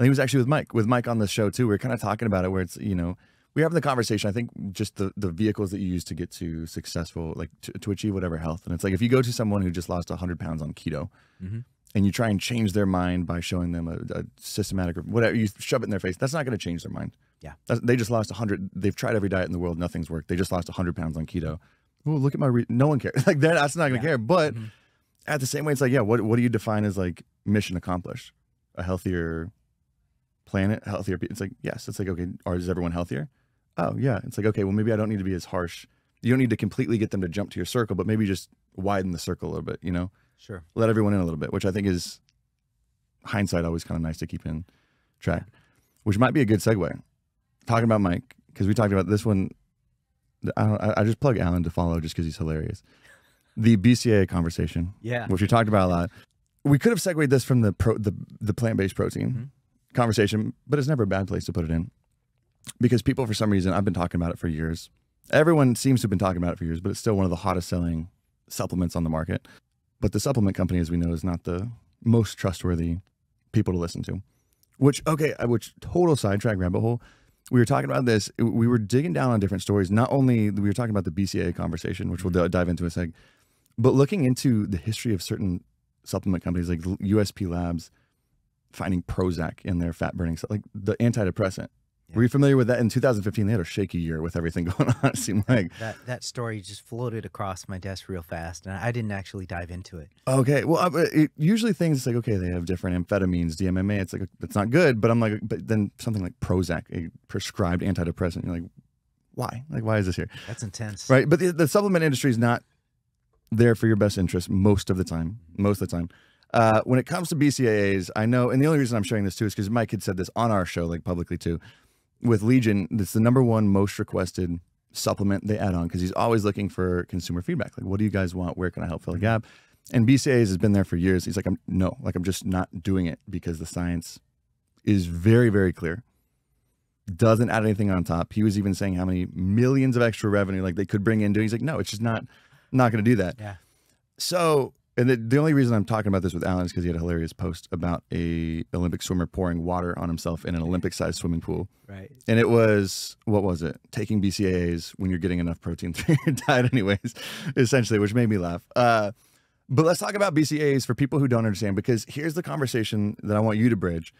Speaker 1: I think it was actually with Mike. With Mike on the show too. We are kind of talking about it, where it's you know we have the conversation. I think just the the vehicles that you use to get to successful, like to, to achieve whatever health. And it's like if you go to someone who just lost hundred pounds on keto,
Speaker 2: Mhm.
Speaker 1: and you try and change their mind by showing them a, a systematic or whatever, you shove it in their face. That's not going to change their mind.
Speaker 2: Yeah.
Speaker 1: That's, they just lost hundred. They've tried every diet in the world. Nothing's worked. They just lost hundred pounds on keto. Oh, look at my. Re-. No one cares. [LAUGHS] Like that. That's not going to
Speaker 2: Yeah.
Speaker 1: care. But
Speaker 2: Mhm.
Speaker 1: at the same way, it's like, yeah, what what do you define as like mission accomplished? A healthier planet, healthier. It's like yes, it's like okay, or is everyone healthier? Oh yeah, it's like okay, well maybe I don't need to be as harsh. You don't need to completely get them to jump to your circle, but maybe just widen the circle a little bit. You know,
Speaker 2: sure
Speaker 1: let everyone in a little bit, which I think is hindsight always kind of nice to keep in track. Which might be a good segue. Talking about Mike because we talked about this one. I don't. I, I just plug Alan to follow just because he's hilarious. The BCA conversation
Speaker 2: yeah
Speaker 1: which we talked about a lot. We could have segued this from the pro, the, the plant based protein
Speaker 2: Mhm.
Speaker 1: Conversation, but it's never a bad place to put it in because people, for some reason, I've been talking about it for years. Everyone seems to have been talking about it for years, but it's still one of the hottest selling supplements on the market. But the supplement company, as we know, is not the most trustworthy people to listen to. Which okay, which total sidetrack rabbit hole. We were talking about this. We were digging down on different stories. Not only we were talking about the BCA conversation, which we'll mm-hmm. dive into in a sec, but looking into the history of certain supplement companies like USP Labs finding Prozac in their fat burning, like the antidepressant. Were you familiar with that? In 2015, they had a shaky year with everything [LAUGHS] going on. It seemed like
Speaker 2: that that story just floated across my desk real fast and i didn't actually dive into it
Speaker 1: okay. Well, it, usually things it's like okay, they have different amphetamines, DMAA. It's like it's not good, but I'm like, but then something like Prozac, a prescribed antidepressant. You're like, why? Like, why is this here?
Speaker 2: that's intense
Speaker 1: Right. But the, the supplement industry is not there for your best interest most of the time. Most of the time. Uh, when it comes to BCAAs, I know, and the only reason I'm sharing this too is because Mike had said this on our show, like publicly too. With Legion, it's the number one most requested supplement they add on because he's always looking for consumer feedback. Like, what do you guys want? Where can I help fill a gap? And BCAAs has been there for years. He's like, I'm no, like I'm just not doing it because the science is very, very clear. Doesn't add anything on top. He was even saying how many millions of extra revenue like they could bring in. Doing, he's like, no, it's just not not going to do that.
Speaker 2: Yeah.
Speaker 1: So, and the, the only reason I'm talking about this with Alan is because he had a hilarious post about a Olympic swimmer pouring water on himself in an Olympic-sized swimming pool,
Speaker 2: Right.
Speaker 1: and it was what was it? Taking BCAAs when you're getting enough protein [LAUGHS] through your diet, anyways, essentially, which made me laugh. Uh, but let's talk about BCAAs for people who don't understand, because here's the conversation that I want you to bridge.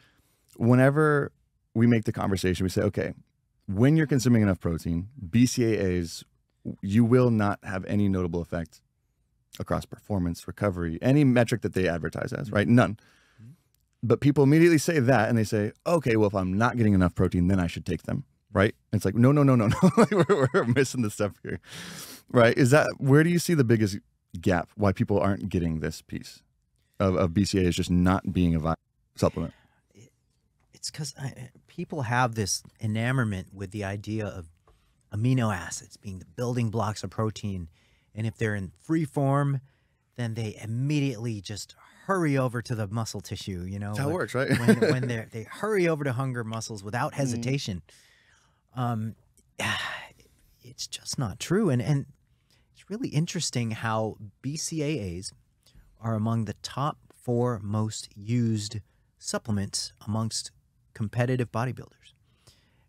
Speaker 1: Whenever we make the conversation, we say, okay, when you're consuming enough protein, BCAAs, you will not have any notable effect across performance, recovery, any metric that they advertise as, mm-hmm. right? None. Mm-hmm. But people immediately say that and they say, okay, well, if I'm not getting enough protein, then I should take them, right? And it's like, no, no, no, no, no. [LAUGHS] we're, we're missing the stuff here, right? Is that where do you see the biggest gap? Why people aren't getting this piece of, of BCA is just not being a supplement?
Speaker 2: It's because people have this enamorment with the idea of amino acids being the building blocks of protein. And if they're in free form, then they immediately just hurry over to the muscle tissue, you know?
Speaker 1: That's how it works, right?
Speaker 2: when, when [LAUGHS] they they hurry over to hunger muscles without
Speaker 1: Mm-hmm.
Speaker 2: hesitation. Um, [SIGHS] it's just not true. And, and it's really interesting how BCAAs are among the top four most used supplements amongst competitive bodybuilders.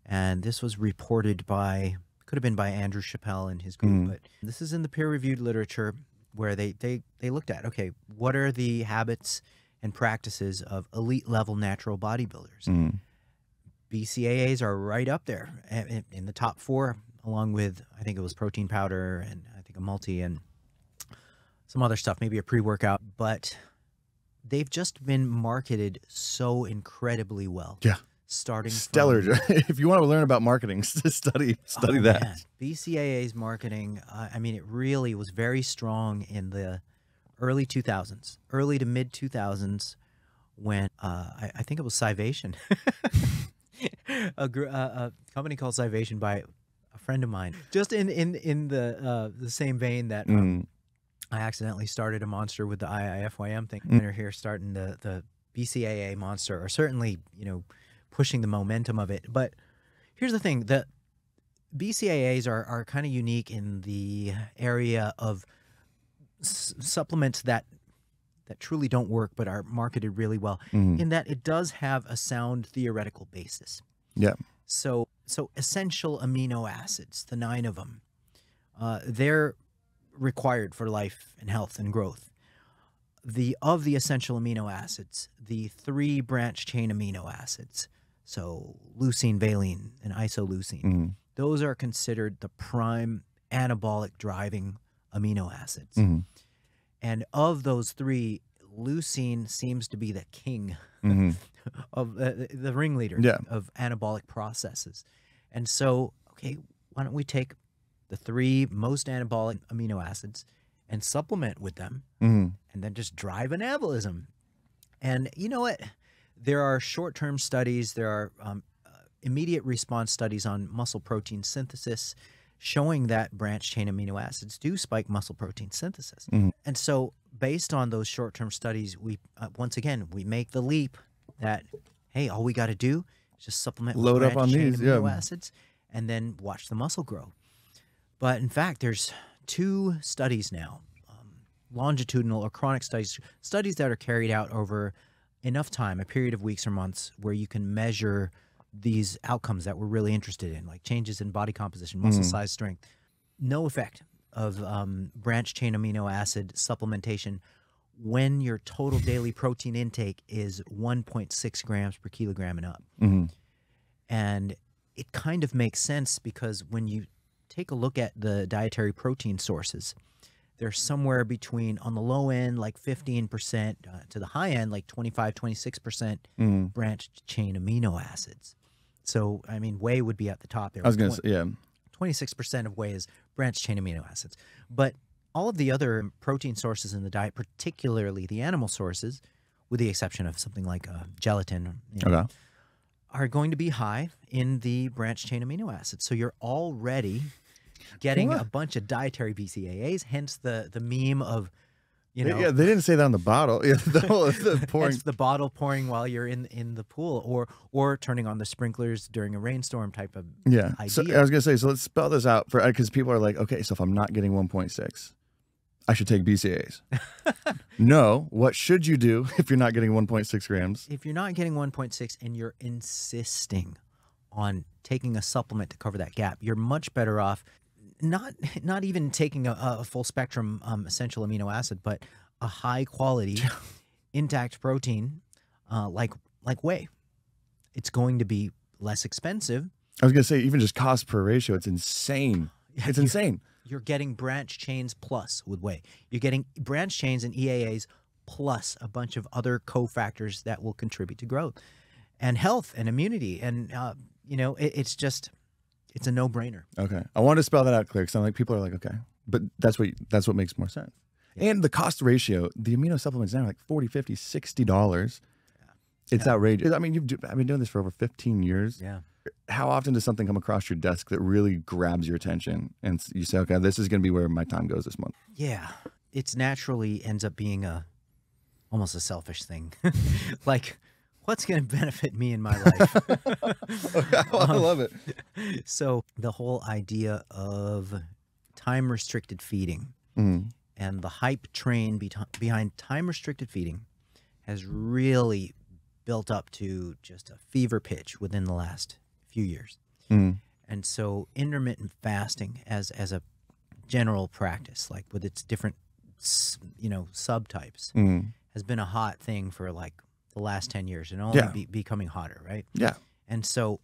Speaker 2: And this was reported by, could have been by Andrew Chappell and his group,
Speaker 1: Mm.
Speaker 2: but this is in the peer reviewed literature where they, they, they looked at, okay, what are the habits and practices of elite level natural bodybuilders?
Speaker 1: Mm.
Speaker 2: BCAAs are right up there in, in the top four, along with I think it was protein powder and I think a multi and some other stuff, maybe a pre workout. But they've just been marketed so incredibly well.
Speaker 1: Yeah.
Speaker 2: Starting
Speaker 1: Stellar.
Speaker 2: From, [LAUGHS]
Speaker 1: if you want to learn about marketing, [LAUGHS] study study
Speaker 2: Oh,
Speaker 1: that.
Speaker 2: man. BCAA's marketing, uh, I mean, it really was very strong in the early 2000s, early to mid 2000s, when uh, I, I think it was Scivation, [LAUGHS] a, uh, a company called Scivation by a friend of mine. Just in in in the uh, the same vein that um,
Speaker 1: Mm.
Speaker 2: I accidentally started a monster with the IIFYM thing.
Speaker 1: Mm.
Speaker 2: They're here starting the the BCAA monster, or certainly you know pushing the momentum of it. But here's the thing: the BCAAs are are kind of unique in the area of s- supplements that that truly don't work but are marketed really well.
Speaker 1: Mhm.
Speaker 2: In that it does have a sound theoretical basis.
Speaker 1: Yeah.
Speaker 2: So so essential amino acids, the nine of them, uh, they're required for life and health and growth. The of the essential amino acids, the three branch chain amino acids, so leucine, valine, and isoleucine,
Speaker 1: Mhm.
Speaker 2: those are considered the prime anabolic driving amino acids.
Speaker 1: Mhm.
Speaker 2: And of those three, leucine seems to be the king
Speaker 1: Mhm. [LAUGHS]
Speaker 2: of uh, the ringleader
Speaker 1: Yeah.
Speaker 2: of anabolic processes. And so, okay, why don't we take the three most anabolic amino acids and supplement with them
Speaker 1: Mhm.
Speaker 2: and then just drive anabolism? And you know what? There are short term studies, there are um, uh, immediate response studies on muscle protein synthesis showing that branched chain amino acids do spike muscle protein synthesis.
Speaker 1: Mhm.
Speaker 2: And so, based on those short term studies, we uh, once again we make the leap that hey, all we got to do is just supplement with
Speaker 1: Load up on
Speaker 2: chain
Speaker 1: these,
Speaker 2: amino
Speaker 1: yeah.
Speaker 2: acids, and then watch the muscle grow. But in fact, there's two studies now, um, longitudinal or chronic studies, studies that are carried out over enough time, a period of weeks or months, where you can measure these outcomes that we're really interested in, like changes in body composition, muscle
Speaker 1: Mhm.
Speaker 2: size, strength. No effect of um, branch chain amino acid supplementation when your total [LAUGHS] daily protein intake is 1.6 grams per kilogram and up.
Speaker 1: Mhm.
Speaker 2: And it kind of makes sense because when you take a look at the dietary protein sources, they're somewhere between, on the low end, like 15%, uh, to the high end, like 25, 26%
Speaker 1: Mhm.
Speaker 2: branched chain amino acids. So, I mean, whey would be at the top there.
Speaker 1: I was gonna say, yeah.
Speaker 2: 26% of whey is branched chain amino acids. But all of the other protein sources in the diet, particularly the animal sources, with the exception of something like uh, gelatin, you know,
Speaker 1: Okay.
Speaker 2: are going to be high in the branched chain amino acids. So you're already getting
Speaker 1: What?
Speaker 2: a bunch of dietary BCAAs. Hence the the meme of, you know,
Speaker 1: yeah, they didn't say that on the bottle. [LAUGHS] Yeah, the, whole, the [LAUGHS] pouring.
Speaker 2: the bottle pouring while you're in in the pool, or or turning on the sprinklers during a rainstorm type of
Speaker 1: Yeah. So. I was gonna say, so let's spell this out for uh, because people are like, okay, so if I'm not getting 1.6, I should take BCAAs. [LAUGHS] no. What should you do if you're not getting 1.6 grams?
Speaker 2: if you're not getting 1.6 and you're insisting on taking a supplement to cover that gap, you're much better off not [LAUGHS] not even taking a, a full spectrum um, essential amino acid, but a high quality intact protein uh, like like whey. It's going to be less expensive.
Speaker 1: I was gonna say, even just cost per ratio, it's insane. [SIGHS] It's
Speaker 2: you're-
Speaker 1: insane.
Speaker 2: You're getting branch chains plus with whey. You're getting branch chains and EAAs plus a bunch of other cofactors that will contribute to growth and health and immunity. And, uh, you know, it, it's just, it's a no brainer.
Speaker 1: Okay. I wanted to spell that out clear because I'm like, people are like, okay, but that's what that's what makes more sense. And the cost ratio, the amino supplements now are like 40, 50, 60 dollars. It's outrageous. I mean, you've do, I've been doing this for over 15 years.
Speaker 2: Yeah.
Speaker 1: How often does something come across your desk that really grabs your attention and you say, okay, this is going to be where my time goes this month?
Speaker 2: Yeah. It's naturally ends up being a, almost a selfish thing. [LAUGHS] like, what's going [LAUGHS] to benefit me in my life? [LAUGHS] [LAUGHS]
Speaker 1: I love it.
Speaker 2: so the whole idea of time restricted feeding
Speaker 1: Mhm.
Speaker 2: and the hype train be- behind time restricted feeding has really built up to just a fever pitch within the last few years.
Speaker 1: Mhm.
Speaker 2: And so intermittent fasting as as a general practice like with its different you know subtypes
Speaker 1: Mhm.
Speaker 2: has been a hot thing for like the last 10 years and only
Speaker 1: Yeah.
Speaker 2: be, becoming hotter, right?
Speaker 1: Yeah.
Speaker 2: And so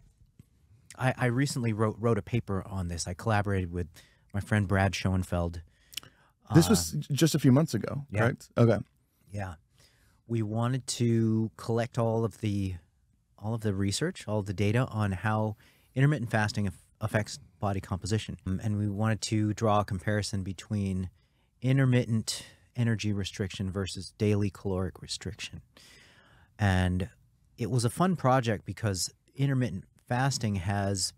Speaker 2: I, I recently wrote wrote a paper on this. I collaborated with my friend Brad Schoenfeld.
Speaker 1: This
Speaker 2: Uh,
Speaker 1: was just a few months ago,
Speaker 2: yeah.
Speaker 1: right? Okay.
Speaker 2: yeah. We wanted to collect all of the all of the research, all of the data on how intermittent fasting affects body composition. Um, And we wanted to draw a comparison between intermittent energy restriction versus daily caloric restriction. And it was a fun project because intermittent fasting has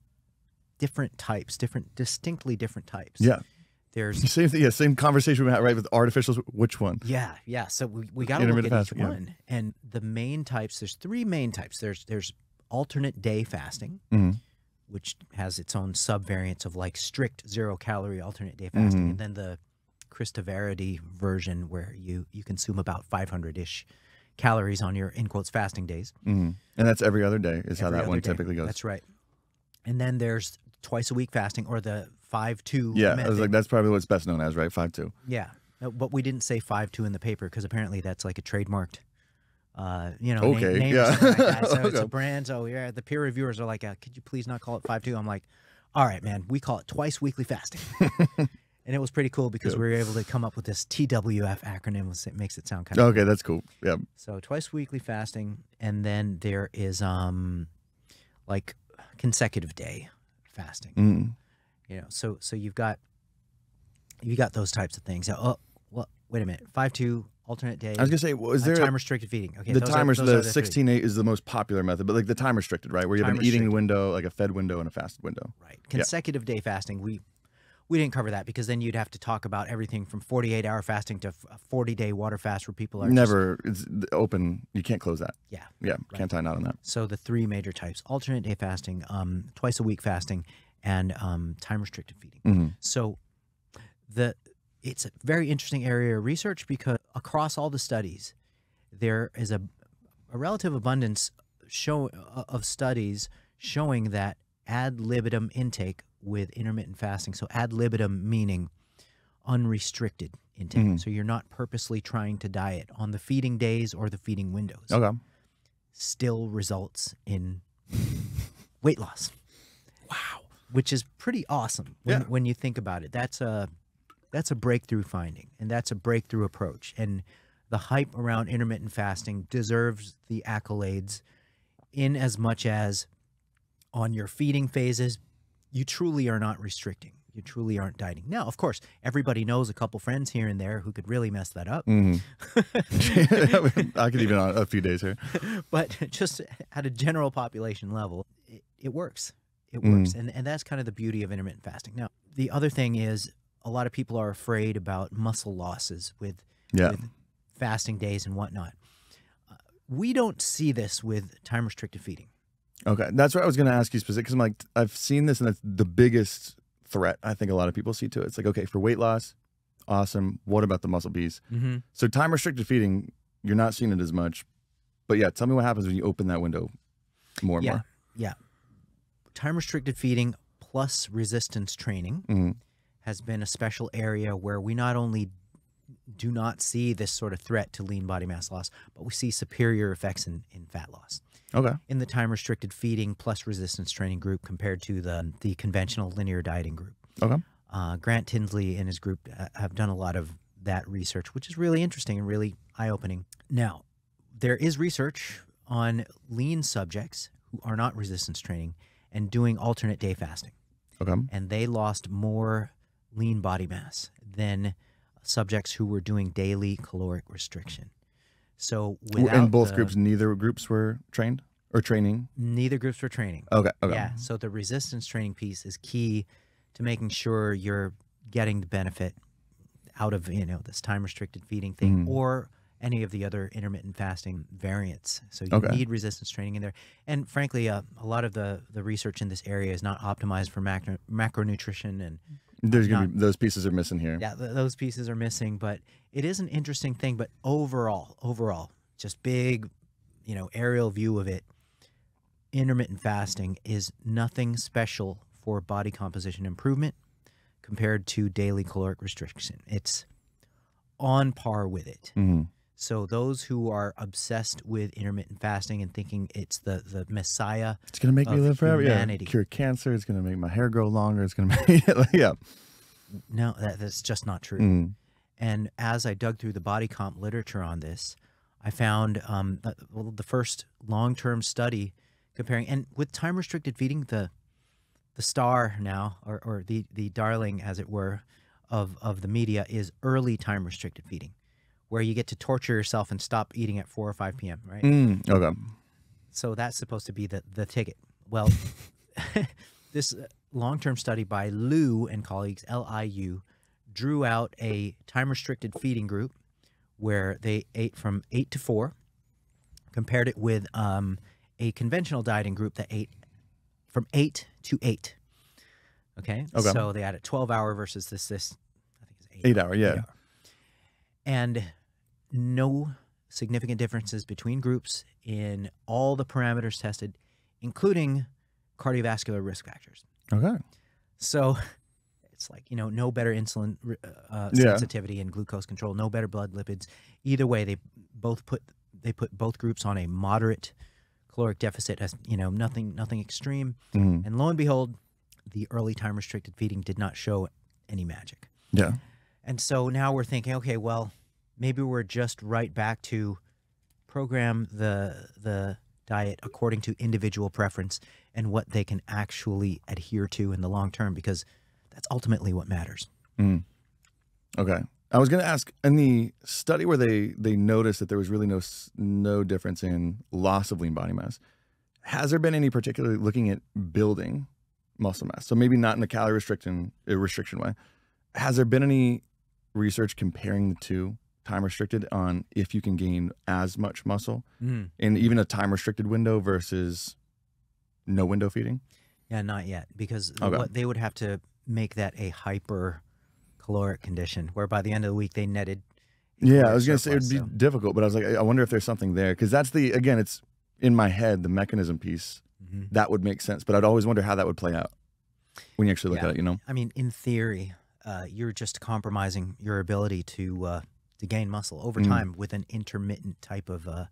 Speaker 2: different types, different distinctly different types.
Speaker 1: Yeah.
Speaker 2: There's [LAUGHS]
Speaker 1: Same thing. Yeah. Same conversation we had, right? With artificials. Which one?
Speaker 2: yeah, yeah. So we, we got to look at
Speaker 1: Intermittent
Speaker 2: each
Speaker 1: fasting, yeah.
Speaker 2: one. And the main types, there's three main types. There's there's alternate day fasting,
Speaker 1: Mhm.
Speaker 2: which has its own subvariants of like strict zero calorie alternate day fasting,
Speaker 1: Mhm.
Speaker 2: and then the Krista Varady version where you you consume about 500 ish calories on your in quotes fasting days.
Speaker 1: Mhm. And that's every other day is how that one
Speaker 2: day.
Speaker 1: typically goes.
Speaker 2: That's right. And then there's twice a week fasting or the five two.
Speaker 1: yeah. I was like, that's probably what's best known as, right? Five two.
Speaker 2: Yeah, but we didn't say five two in the paper because apparently that's like a trademarked, uh, you know,
Speaker 1: Okay,
Speaker 2: name, name
Speaker 1: yeah.
Speaker 2: like that. [LAUGHS] So it's a
Speaker 1: Okay.
Speaker 2: brand. So yeah, the peer reviewers are like, uh, could you please not call it five two? I'm like, all right, man, we call it twice weekly fasting. [LAUGHS] and it was pretty cool because we were able to come up with this TWF acronym. It makes it sound kind of
Speaker 1: Okay, that's cool. Yeah.
Speaker 2: so twice weekly fasting, and then there is um, like consecutive day fasting.
Speaker 1: Mm.
Speaker 2: You know, so so you've got you got those types of things. Oh, well, wait a minute. Five two alternate day.
Speaker 1: I was gonna say, was
Speaker 2: uh,
Speaker 1: there
Speaker 2: time restricted feeding? Okay,
Speaker 1: the timers?
Speaker 2: are
Speaker 1: the
Speaker 2: three.
Speaker 1: sixteen eight is the most popular method, but like the time restricted, right? Where you have
Speaker 2: Time
Speaker 1: an eating window, like a fed window and a fasted window.
Speaker 2: Right. Consecutive day fasting. We we didn't cover that because then you'd have to talk about everything from 48 hour fasting to f- a 40 day water fast where people are just-
Speaker 1: Never. It's open. You can't close that.
Speaker 2: yeah.
Speaker 1: Yeah. Can't tie a knot on that.
Speaker 2: So the three major types: alternate day fasting, um, twice a week fasting, and um, time restricted feeding.
Speaker 1: Mhm.
Speaker 2: So the it's a very interesting area of research because across all the studies, there is a, a relative abundance show of studies showing that ad libitum intake with intermittent fasting. So ad libitum meaning unrestricted intake.
Speaker 1: Mhm.
Speaker 2: So you're not purposely trying to diet on the feeding days or the feeding windows
Speaker 1: Okay.
Speaker 2: still results in [LAUGHS] weight loss. Wow. Which is pretty awesome when,
Speaker 1: Yeah.
Speaker 2: when you think about it. That's a that's a breakthrough finding and that's a breakthrough approach. And the hype around intermittent fasting deserves the accolades in as much as on your feeding phases, you truly are not restricting. you truly aren't dieting. Now, of course, everybody knows a couple friends here and there who could really mess that up.
Speaker 1: Mhm. [LAUGHS] [LAUGHS] I could even on a few days here.
Speaker 2: but [LAUGHS] just at a general population level, it, it works. It
Speaker 1: Mm.
Speaker 2: works. And, and that's kind of the beauty of intermittent fasting. Now, the other thing is a lot of people are afraid about muscle losses with,
Speaker 1: Yeah.
Speaker 2: with fasting days and whatnot. Uh, we don't see this with time restricted feeding.
Speaker 1: Okay, that's what I was going to ask you specifically because I'm like I've seen this and that's the biggest threat I think a lot of people see to it. It's like okay for weight loss, awesome. What about the muscle bees?
Speaker 2: Mm-hmm.
Speaker 1: So time restricted feeding, you're not seeing it as much, but yeah, tell me what happens when you open that window more and
Speaker 2: Yeah.
Speaker 1: more.
Speaker 2: Yeah. Time restricted feeding plus resistance training
Speaker 1: Mhm.
Speaker 2: has been a special area where we not only do not see this sort of threat to lean body mass loss, but we see superior effects in, in fat loss
Speaker 1: Okay,
Speaker 2: in the time restricted feeding plus resistance training group compared to the, the conventional linear dieting group.
Speaker 1: okay,
Speaker 2: Uh, Grant Tinsley and his group uh, have done a lot of that research, which is really interesting and really eye opening. Now, there is research on lean subjects who are not resistance training and doing alternate day fasting,
Speaker 1: okay.
Speaker 2: and they lost more lean body mass than subjects who were doing daily caloric restriction. So, without
Speaker 1: In both
Speaker 2: the-
Speaker 1: groups, neither groups were trained or training.
Speaker 2: neither groups were training.
Speaker 1: Okay, okay.
Speaker 2: Yeah. So the resistance training piece is key to making sure you're getting the benefit out of you know this time restricted feeding thing
Speaker 1: Mhm.
Speaker 2: or any of the other intermittent fasting variants. So you
Speaker 1: Okay.
Speaker 2: need resistance training in there. And frankly, uh, a lot of the the research in this area is not optimized for macro, macronutrition and
Speaker 1: There's gonna
Speaker 2: not-
Speaker 1: be those pieces are missing here.
Speaker 2: yeah, th- those pieces are missing, but it is an interesting thing. But overall, overall, just big, you know, aerial view of it. Intermittent fasting is nothing special for body composition improvement compared to daily caloric restriction. It's on par with it.
Speaker 1: hmm
Speaker 2: So those who are obsessed with intermittent fasting and thinking it's the the messiah,
Speaker 1: It's gonna make me live forever.
Speaker 2: humanity.
Speaker 1: Yeah, cure cancer. It's gonna make my hair grow longer. It's gonna [LAUGHS] make yeah.
Speaker 2: no, that, that's just not true.
Speaker 1: Mm.
Speaker 2: And as I dug through the body comp literature on this, I found um, well, the first long term study comparing, and with time restricted feeding, the the star now, or, or the, the darling, as it were, of, of the media is early time restricted feeding, where you get to torture yourself and stop eating at 4 or 5 p.m., right?
Speaker 1: Mm. Okay.
Speaker 2: So that's supposed to be the, the ticket. Well, [LAUGHS] this long term study by Liu and colleagues, L I U, drew out a time restricted feeding group where they ate from 8 to 4, compared it with um, a conventional dieting group that ate from 8 to 8. Okay?
Speaker 1: Okay.
Speaker 2: So they had a 12 hour versus this, this, I think it's 8.
Speaker 1: Eight hour. Yeah.
Speaker 2: hour. And no significant differences between groups in all the parameters tested, including cardiovascular risk factors.
Speaker 1: Okay.
Speaker 2: So [LAUGHS] it's like, you know, no better insulin uh,
Speaker 1: Yeah.
Speaker 2: sensitivity and glucose control, no better blood lipids. Either way, they both put they put both groups on a moderate caloric deficit as, you know, nothing nothing extreme.
Speaker 1: Mhm.
Speaker 2: And lo and behold, the early time restricted feeding did not show any magic.
Speaker 1: Yeah.
Speaker 2: And so now we're thinking, okay, well, maybe we're just right back to program the the diet according to individual preference and what they can actually adhere to in the long term because that's ultimately what matters. Mm.
Speaker 1: Okay. I was going to ask in the study where they they noticed that there was really no no difference in loss of lean body mass. Has there been any particularly looking at building muscle mass? So maybe not in the calorie restriction restriction way. Has there been any research comparing the two time restricted on if you can gain as much muscle in even a time restricted window versus no window feeding?
Speaker 2: Yeah, not yet because
Speaker 1: Okay.
Speaker 2: what they would have to make that a hyper caloric condition where by the end of the week they netted
Speaker 1: Yeah, I was gonna say it'd be
Speaker 2: so-
Speaker 1: difficult, but I was like, I wonder if there's something there because that's the again, it's in my head the mechanism piece
Speaker 2: Mhm.
Speaker 1: that would make sense, but I'd always wonder how that would play out when you actually look
Speaker 2: Yeah.
Speaker 1: at it. You know?
Speaker 2: I mean, in theory, uh, you're just compromising your ability to uh, to gain muscle over
Speaker 1: Mm.
Speaker 2: time with an intermittent type of uh,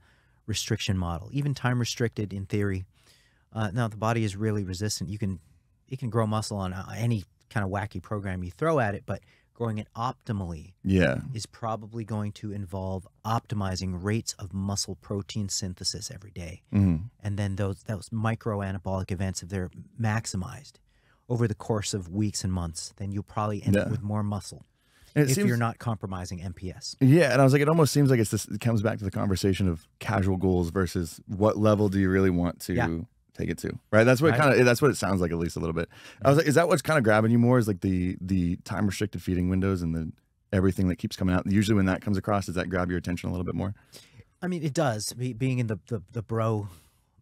Speaker 2: restriction model. Even time restricted, in theory. Uh, now, the body is really resistant. You can it can grow muscle on uh, any kind of wacky program you throw at it, but growing it optimally
Speaker 1: Yeah.
Speaker 2: is probably going to involve optimizing rates of muscle protein synthesis every day
Speaker 1: hmm
Speaker 2: and then those those micro anabolic events if they're maximized over the course of weeks and months, then you'll probably end up with more muscle if
Speaker 1: seems,
Speaker 2: you're not compromising MPS.
Speaker 1: yeah, and I was like, it almost seems like it's this. It comes back to the conversation of casual goals versus what level do you really want to
Speaker 2: Yeah.
Speaker 1: take it to, right? That's what
Speaker 2: Right.
Speaker 1: kind of that's what it sounds like at least a little bit. I was like, is that what's kind of grabbing you more? Is like the the time restricted feeding windows and the everything that keeps coming out. Usually when that comes across, does that grab your attention a little bit more?
Speaker 2: I mean, it does. Be, being in the, the the bro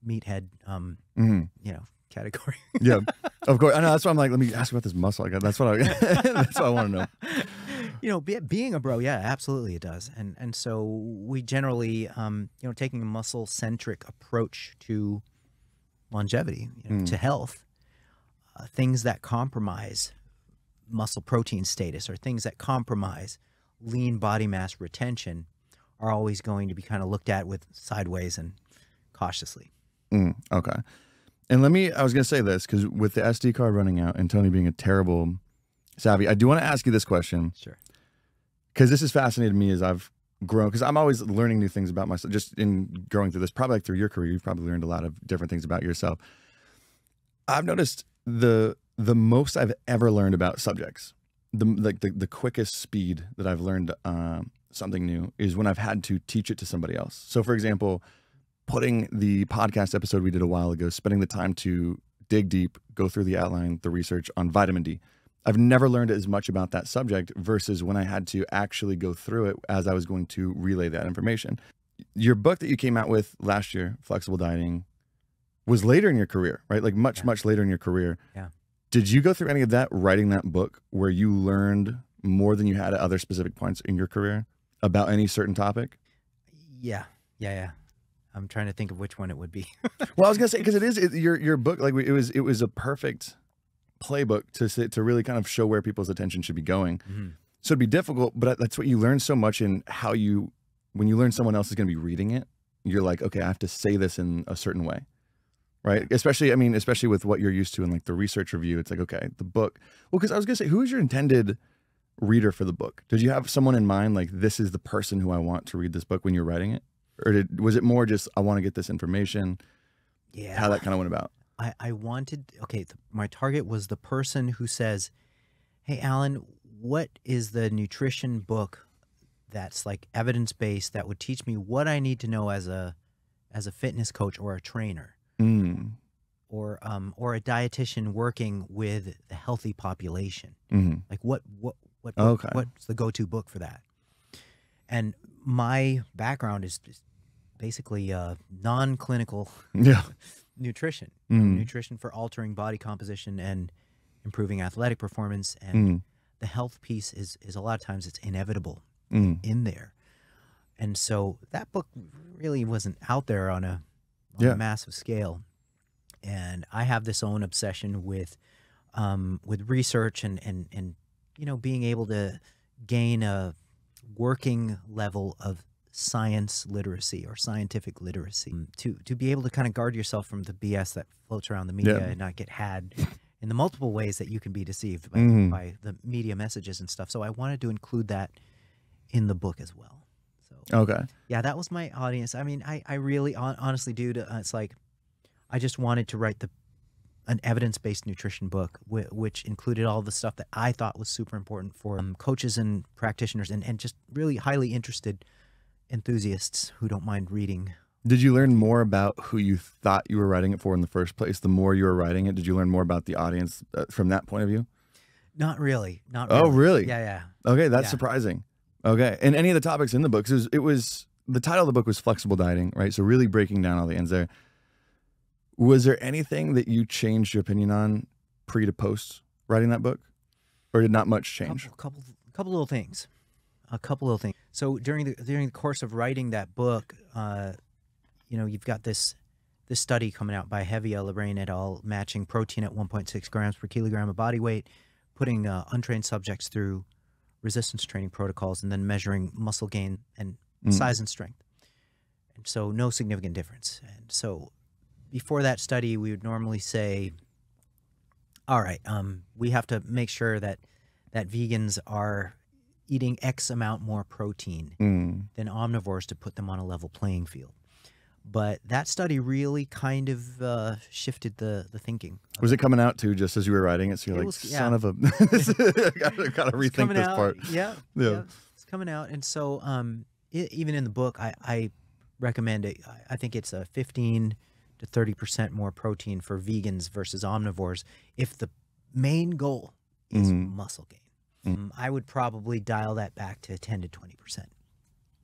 Speaker 2: meathead, um,
Speaker 1: hmm
Speaker 2: you know, category.
Speaker 1: Yeah, [LAUGHS] of course. I know. That's why I'm like, let me ask about this muscle. I got. That's what I. [LAUGHS] that's what I want to know.
Speaker 2: You know, be, being a bro, yeah, absolutely it does. And and so we generally, um, you know, taking a muscle centric approach to longevity, you know,
Speaker 1: Mm.
Speaker 2: to health, uh, things that compromise muscle protein status or things that compromise lean body mass retention are always going to be kind of looked at with sideways and cautiously.
Speaker 1: Mm, okay. And let me, I was going to say this because with the SD card running out and Tony being a terrible savvy, I do want to ask you this question
Speaker 2: Sure.
Speaker 1: Because this has fascinated me as I've grown because I'm always learning new things about myself. Just in going through this, probably like through your career, you've probably learned a lot of different things about yourself. I've noticed the the most I've ever learned about subjects, the like the, the quickest speed that I've learned um, something new is when I've had to teach it to somebody else. So, for example, putting the podcast episode we did a while ago, spending the time to dig deep, go through the outline, the research on vitamin D. I've never learned as much about that subject versus when I had to actually go through it as I was going to relay that information. Your book that you came out with last year, Flexible Dieting, was later in your career, right? Like much,
Speaker 2: Yeah.
Speaker 1: much later in your career.
Speaker 2: Yeah.
Speaker 1: Did you go through any of that writing that book where you learned more than you had at other specific points in your career about any certain topic?
Speaker 2: Yeah. Yeah. Yeah. I'm trying to think of which one it would be.
Speaker 1: Well, I was gonna say [LAUGHS] because it is it, your your book like it was it was a perfect playbook to sit, to really kind of show where people's attention should be going.
Speaker 2: Mhm.
Speaker 1: So it'd be difficult, but that's what you learn so much in how you when you learn someone else is going to be reading it. You're like, okay, I have to say this in a certain way, right? Especially, I mean, especially with what you're used to in like the research review. It's like, okay, the book. Well, because I was gonna say, who is your intended reader for the book? Did you have someone in mind, like this is the person who I want to read this book when you're writing it, or did was it more just I want to get this information?
Speaker 2: Yeah.
Speaker 1: How that kind of went about?
Speaker 2: I, I wanted okay th- my target was the person who says hey alan what is the nutrition book that's like evidence-based that would teach me what i need to know as a as a fitness coach or a trainer
Speaker 1: Mm,
Speaker 2: or um or a dietitian working with the healthy population
Speaker 1: mhm.
Speaker 2: like what what what book-
Speaker 1: Okay.
Speaker 2: what's the go-to book for that and my background is is basically uh non-clinical
Speaker 1: Yeah. [LAUGHS]
Speaker 2: nutrition
Speaker 1: Mm,
Speaker 2: nutrition for altering body composition and improving athletic performance and
Speaker 1: mm,
Speaker 2: the health piece is is a lot of times it's inevitable
Speaker 1: mm.
Speaker 2: in there and so that book really wasn't out there on a, on
Speaker 1: Yeah.
Speaker 2: a massive scale and i have this own obsession with um, with research and and and you know being able to gain a working level of science literacy or scientific literacy um, to to be able to kind of guard yourself from the BS that floats around the media
Speaker 1: Yeah.
Speaker 2: and not get had in the multiple ways that you can be deceived by,
Speaker 1: Mhm.
Speaker 2: by the media messages and stuff. So I wanted to include that in the book as well. So
Speaker 1: Okay.
Speaker 2: yeah, that was my audience. I mean, I I really hon- honestly, dude, uh, it's like I just wanted to write the an evidence-based nutrition book, whi- which included all the stuff that I thought was super important for um, coaches and practitioners, and and just really highly interested enthusiasts who don't mind reading.
Speaker 1: Did you learn more about who you thought you were writing it for in the first place? The more you were writing it, did you learn more about the audience uh, from that point of view?
Speaker 2: Not really, not. Really.
Speaker 1: Oh, really?
Speaker 2: Yeah, yeah.
Speaker 1: Okay, that's
Speaker 2: Yeah.
Speaker 1: surprising. Okay, and any of the topics in the books it was, it was the title of the book was flexible dieting, right? So really breaking down all the ends there. Was there anything that you changed your opinion on pre to post writing that book, or did not much change?
Speaker 2: A couple, couple, couple little things. A couple little things. So during the during the course of writing that book, uh, you know, you've got this this study coming out by Hevia-Larraín et al. matching protein at 1.6 grams per kilogram of body weight, putting uh, untrained subjects through resistance training protocols, and then measuring muscle gain and
Speaker 1: Mm.
Speaker 2: size and strength. And so no significant difference. And so before that study, we would normally say, all right, um, we have to make sure that that vegans are eating X amount more protein
Speaker 1: Mm,
Speaker 2: than omnivores to put them on a level playing field. But that study really kind of uh, shifted the the thinking.
Speaker 1: Was it coming out too just as you were writing it? So you're
Speaker 2: It
Speaker 1: like,
Speaker 2: was-
Speaker 1: son
Speaker 2: yeah.
Speaker 1: of a, [LAUGHS] gotta, gotta rethink this
Speaker 2: out,
Speaker 1: part.
Speaker 2: Yeah,
Speaker 1: Yeah.
Speaker 2: yeah, it's coming out, and so um, i even in the book, I, I recommend it. I- think it's a fifteen to thirty percent more protein for vegans versus omnivores if the main goal is
Speaker 1: Mhm.
Speaker 2: muscle gain. Um, I would probably dial that back to ten to twenty percent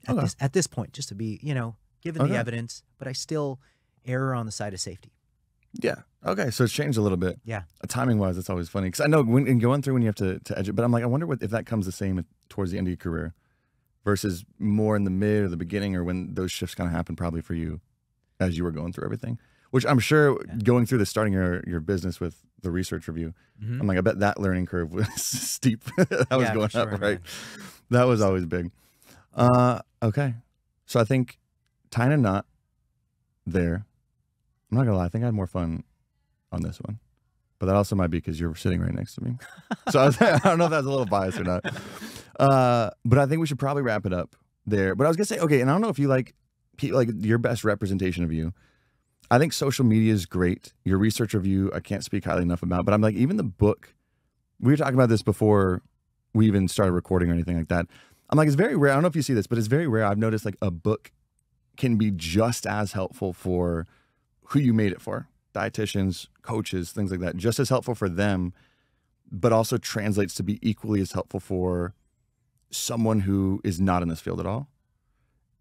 Speaker 2: at
Speaker 1: Okay.
Speaker 2: this at this point, just to be you know given
Speaker 1: Okay.
Speaker 2: the evidence, but I still err on the side of safety.
Speaker 1: Yeah. Okay. So it's changed a little bit.
Speaker 2: Yeah.
Speaker 1: Timing wise, it's always funny because I know when in going through when you have to to edge it, but I'm like, I wonder what if that comes the same towards the end of your career versus more in the mid or the beginning or when those shifts kind of happen probably for you as you were going through everything. Which I'm sure
Speaker 2: Yeah.
Speaker 1: going through the starting your your business with the research review,
Speaker 2: Mhm.
Speaker 1: I'm like, I bet that learning curve was [LAUGHS] steep. [LAUGHS] that was
Speaker 2: Yeah, for
Speaker 1: going
Speaker 2: sure,
Speaker 1: up, right?
Speaker 2: man.
Speaker 1: That was always big. Uh, okay. So I think tying a knot there. I'm not gonna lie. I think I had more fun on this one, but that also might be because you're sitting right next to me. So I, was, [LAUGHS] I don't know if that's a little biased or not. Uh, but I think we should probably wrap it up there. But I was gonna say, okay, and I don't know if you like, like your best representation of you. I think social media is great. Your research review, I can't speak highly enough about. But I'm like, even the book. We were talking about this before we even started recording or anything like that. I'm like, it's very rare. I don't know if you see this, but it's very rare. I've noticed like a book can be just as helpful for who you made it for dietitians, coaches, things like that, just as helpful for them, but also translates to be equally as helpful for someone who is not in this field at all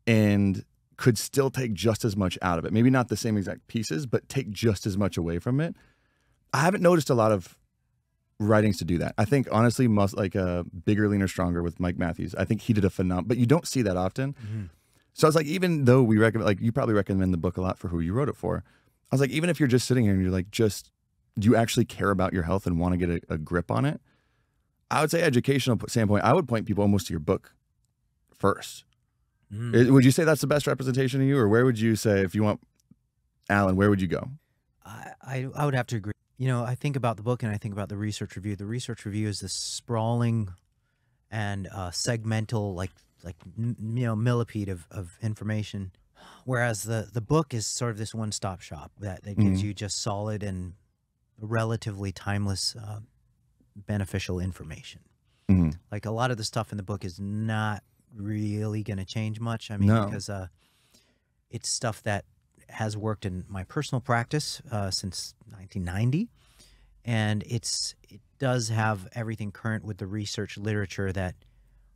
Speaker 1: and could still take just as much out of it. Maybe not the same exact pieces, but take just as much away from it. I haven't noticed a lot of writings to do that. I think honestly, must like uh, bigger, leaner, stronger with Mike Matthews. I think he did a phenomenal, but you don't see that often.
Speaker 2: Mhm.
Speaker 1: So I was like, even though we recommend, like, you probably recommend the book a lot for who you wrote it for. I was like, even if you're just sitting here and you're like, just, do you actually care about your health and want to get a, a grip on it? I would say, educational standpoint, I would point people almost to your book first.
Speaker 2: Mm.
Speaker 1: Would you say that's the best representation of you, or where would you say, if you want Alan, where would you go?
Speaker 2: I, I I would have to agree. You know, I think about the book and I think about the research review. The research review is this sprawling and uh, segmental, like like m- you know, millipede of, of information, whereas the the book is sort of this one stop shop that, that gives
Speaker 1: Mhm.
Speaker 2: you just solid and relatively timeless, uh, beneficial information.
Speaker 1: Mhm.
Speaker 2: Like a lot of the stuff in the book is not really going to change much. I mean,
Speaker 1: No.
Speaker 2: because uh, it's stuff that has worked in my personal practice uh, since 1990, and it's it does have everything current with the research literature that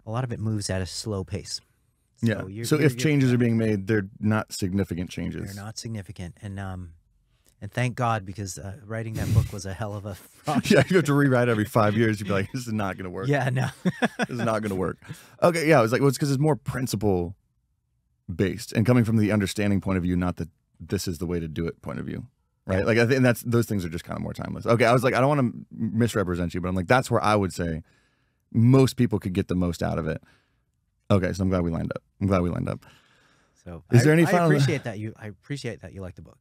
Speaker 2: a lot of it moves at a slow pace.
Speaker 1: Yeah.
Speaker 2: you're-
Speaker 1: So
Speaker 2: you're-
Speaker 1: if
Speaker 2: you're-
Speaker 1: changes are being made, they're not significant changes.
Speaker 2: they're not significant, and um, and thank God because uh, writing that book was a hell of a project. [LAUGHS] [LAUGHS]
Speaker 1: yeah, you have to rewrite every five [LAUGHS] years. You'd be like, this is not going to work.
Speaker 2: yeah, no,
Speaker 1: this is not going to work. Okay, yeah, I was like, well, it's because it's more principle based and coming from the understanding point of view, not the this is the way to do it point of view, right?
Speaker 2: Yeah.
Speaker 1: Like I think that's those things are just kind of more timeless. Okay, I was like, I don't want to misrepresent you, but I'm like, that's where I would say most people could get the most out of it. Okay, so I'm glad we lined up. I'm glad we lined up.
Speaker 2: so
Speaker 1: Is
Speaker 2: I-
Speaker 1: there any
Speaker 2: I appreciate that you I appreciate that you like the book.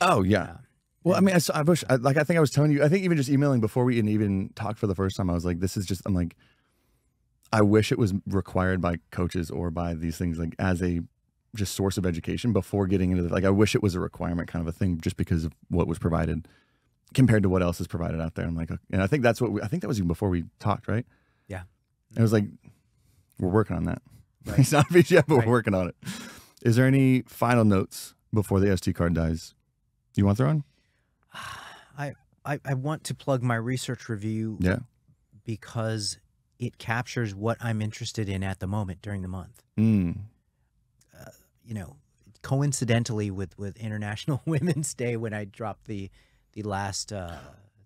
Speaker 1: Oh yeah. Well, I mean, I wish, I, like, I think I was telling you, I think even just emailing before we even- even talked for the first time, I was like, this is just, I'm like, I wish it was required by coaches or by these things, like as a just source of education before getting into the, like, I wish it was a requirement kind of a thing just because of what was provided compared to what else is provided out there. I'm like, and I think that's what we, I think that was even before we talked, right?
Speaker 2: Yeah.
Speaker 1: It was like, we're working on that.
Speaker 2: Right. [LAUGHS]
Speaker 1: it's not finished yet, but
Speaker 2: Right.
Speaker 1: we're working on it. Is there any final notes before the SD card dies? You want to throw in?
Speaker 2: I, I I want to plug my research review
Speaker 1: Yeah.
Speaker 2: because it captures what I'm interested in at the moment during the month.
Speaker 1: Mm.
Speaker 2: You know, coincidentally with with International [LAUGHS] Women's Day when I dropped the the last. Uh,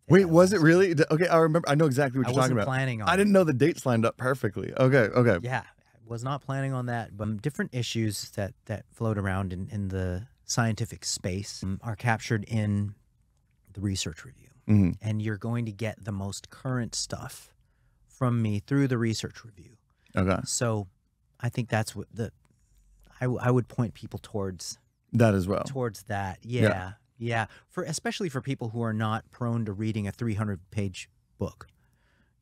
Speaker 1: Wait, was it really? Okay, I remember. I know exactly what you're talking
Speaker 2: wasn't
Speaker 1: about.
Speaker 2: planning on.
Speaker 1: I didn't know the dates lined up perfectly. Okay, okay.
Speaker 2: Yeah, was not planning on that. But different issues that that float around in in the scientific space um, are captured in the research review.
Speaker 1: hmm
Speaker 2: and you're going to get the most current stuff from me through the research review.
Speaker 1: Okay,
Speaker 2: So I think that's what the I, w- I would point people towards
Speaker 1: that as well.
Speaker 2: towards that.
Speaker 1: Yeah.
Speaker 2: Yeah, yeah. For especially for people who are not prone to reading a 300 page book,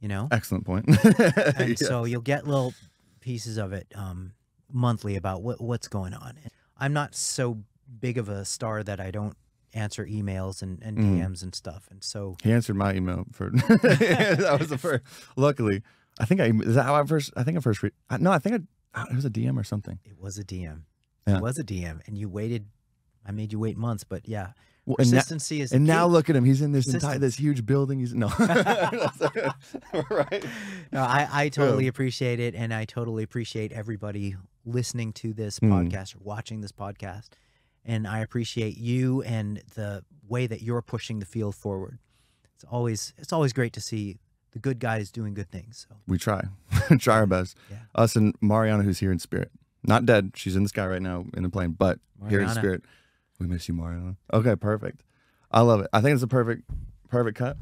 Speaker 2: you know.
Speaker 1: Excellent point. [LAUGHS]
Speaker 2: And
Speaker 1: Yeah.
Speaker 2: so you'll get little pieces of it um, monthly about what what's going on. I'm not so big of a star that I don't answer emails and, and
Speaker 1: Mm.
Speaker 2: DMs and stuff. And so
Speaker 1: He answered my email for [LAUGHS] that was the [LAUGHS] first. Luckily, I think I is that how I first. I think I first. Re, I, no, I think I, it was a DM or something.
Speaker 2: it was a DM.
Speaker 1: Yeah.
Speaker 2: It was a DM, and you waited. I made you wait months, but yeah,
Speaker 1: Well, and, na-
Speaker 2: is.
Speaker 1: and now look at him. He's in this entire this huge building. He's no, [LAUGHS] right.
Speaker 2: No, I, I totally appreciate it, and I totally appreciate everybody listening to this
Speaker 1: Mm.
Speaker 2: podcast or watching this podcast. And I appreciate you and the way that you're pushing the field forward. It's always it's always great to see the good guys doing good things. So
Speaker 1: We try, [LAUGHS] try our best.
Speaker 2: Yeah.
Speaker 1: Us and Mariana, who's here in spirit, not dead. She's in the sky right now in a plane, but here in spirit. We miss you, Mariana. Okay, perfect. I love it. I think it's a perfect, perfect cut.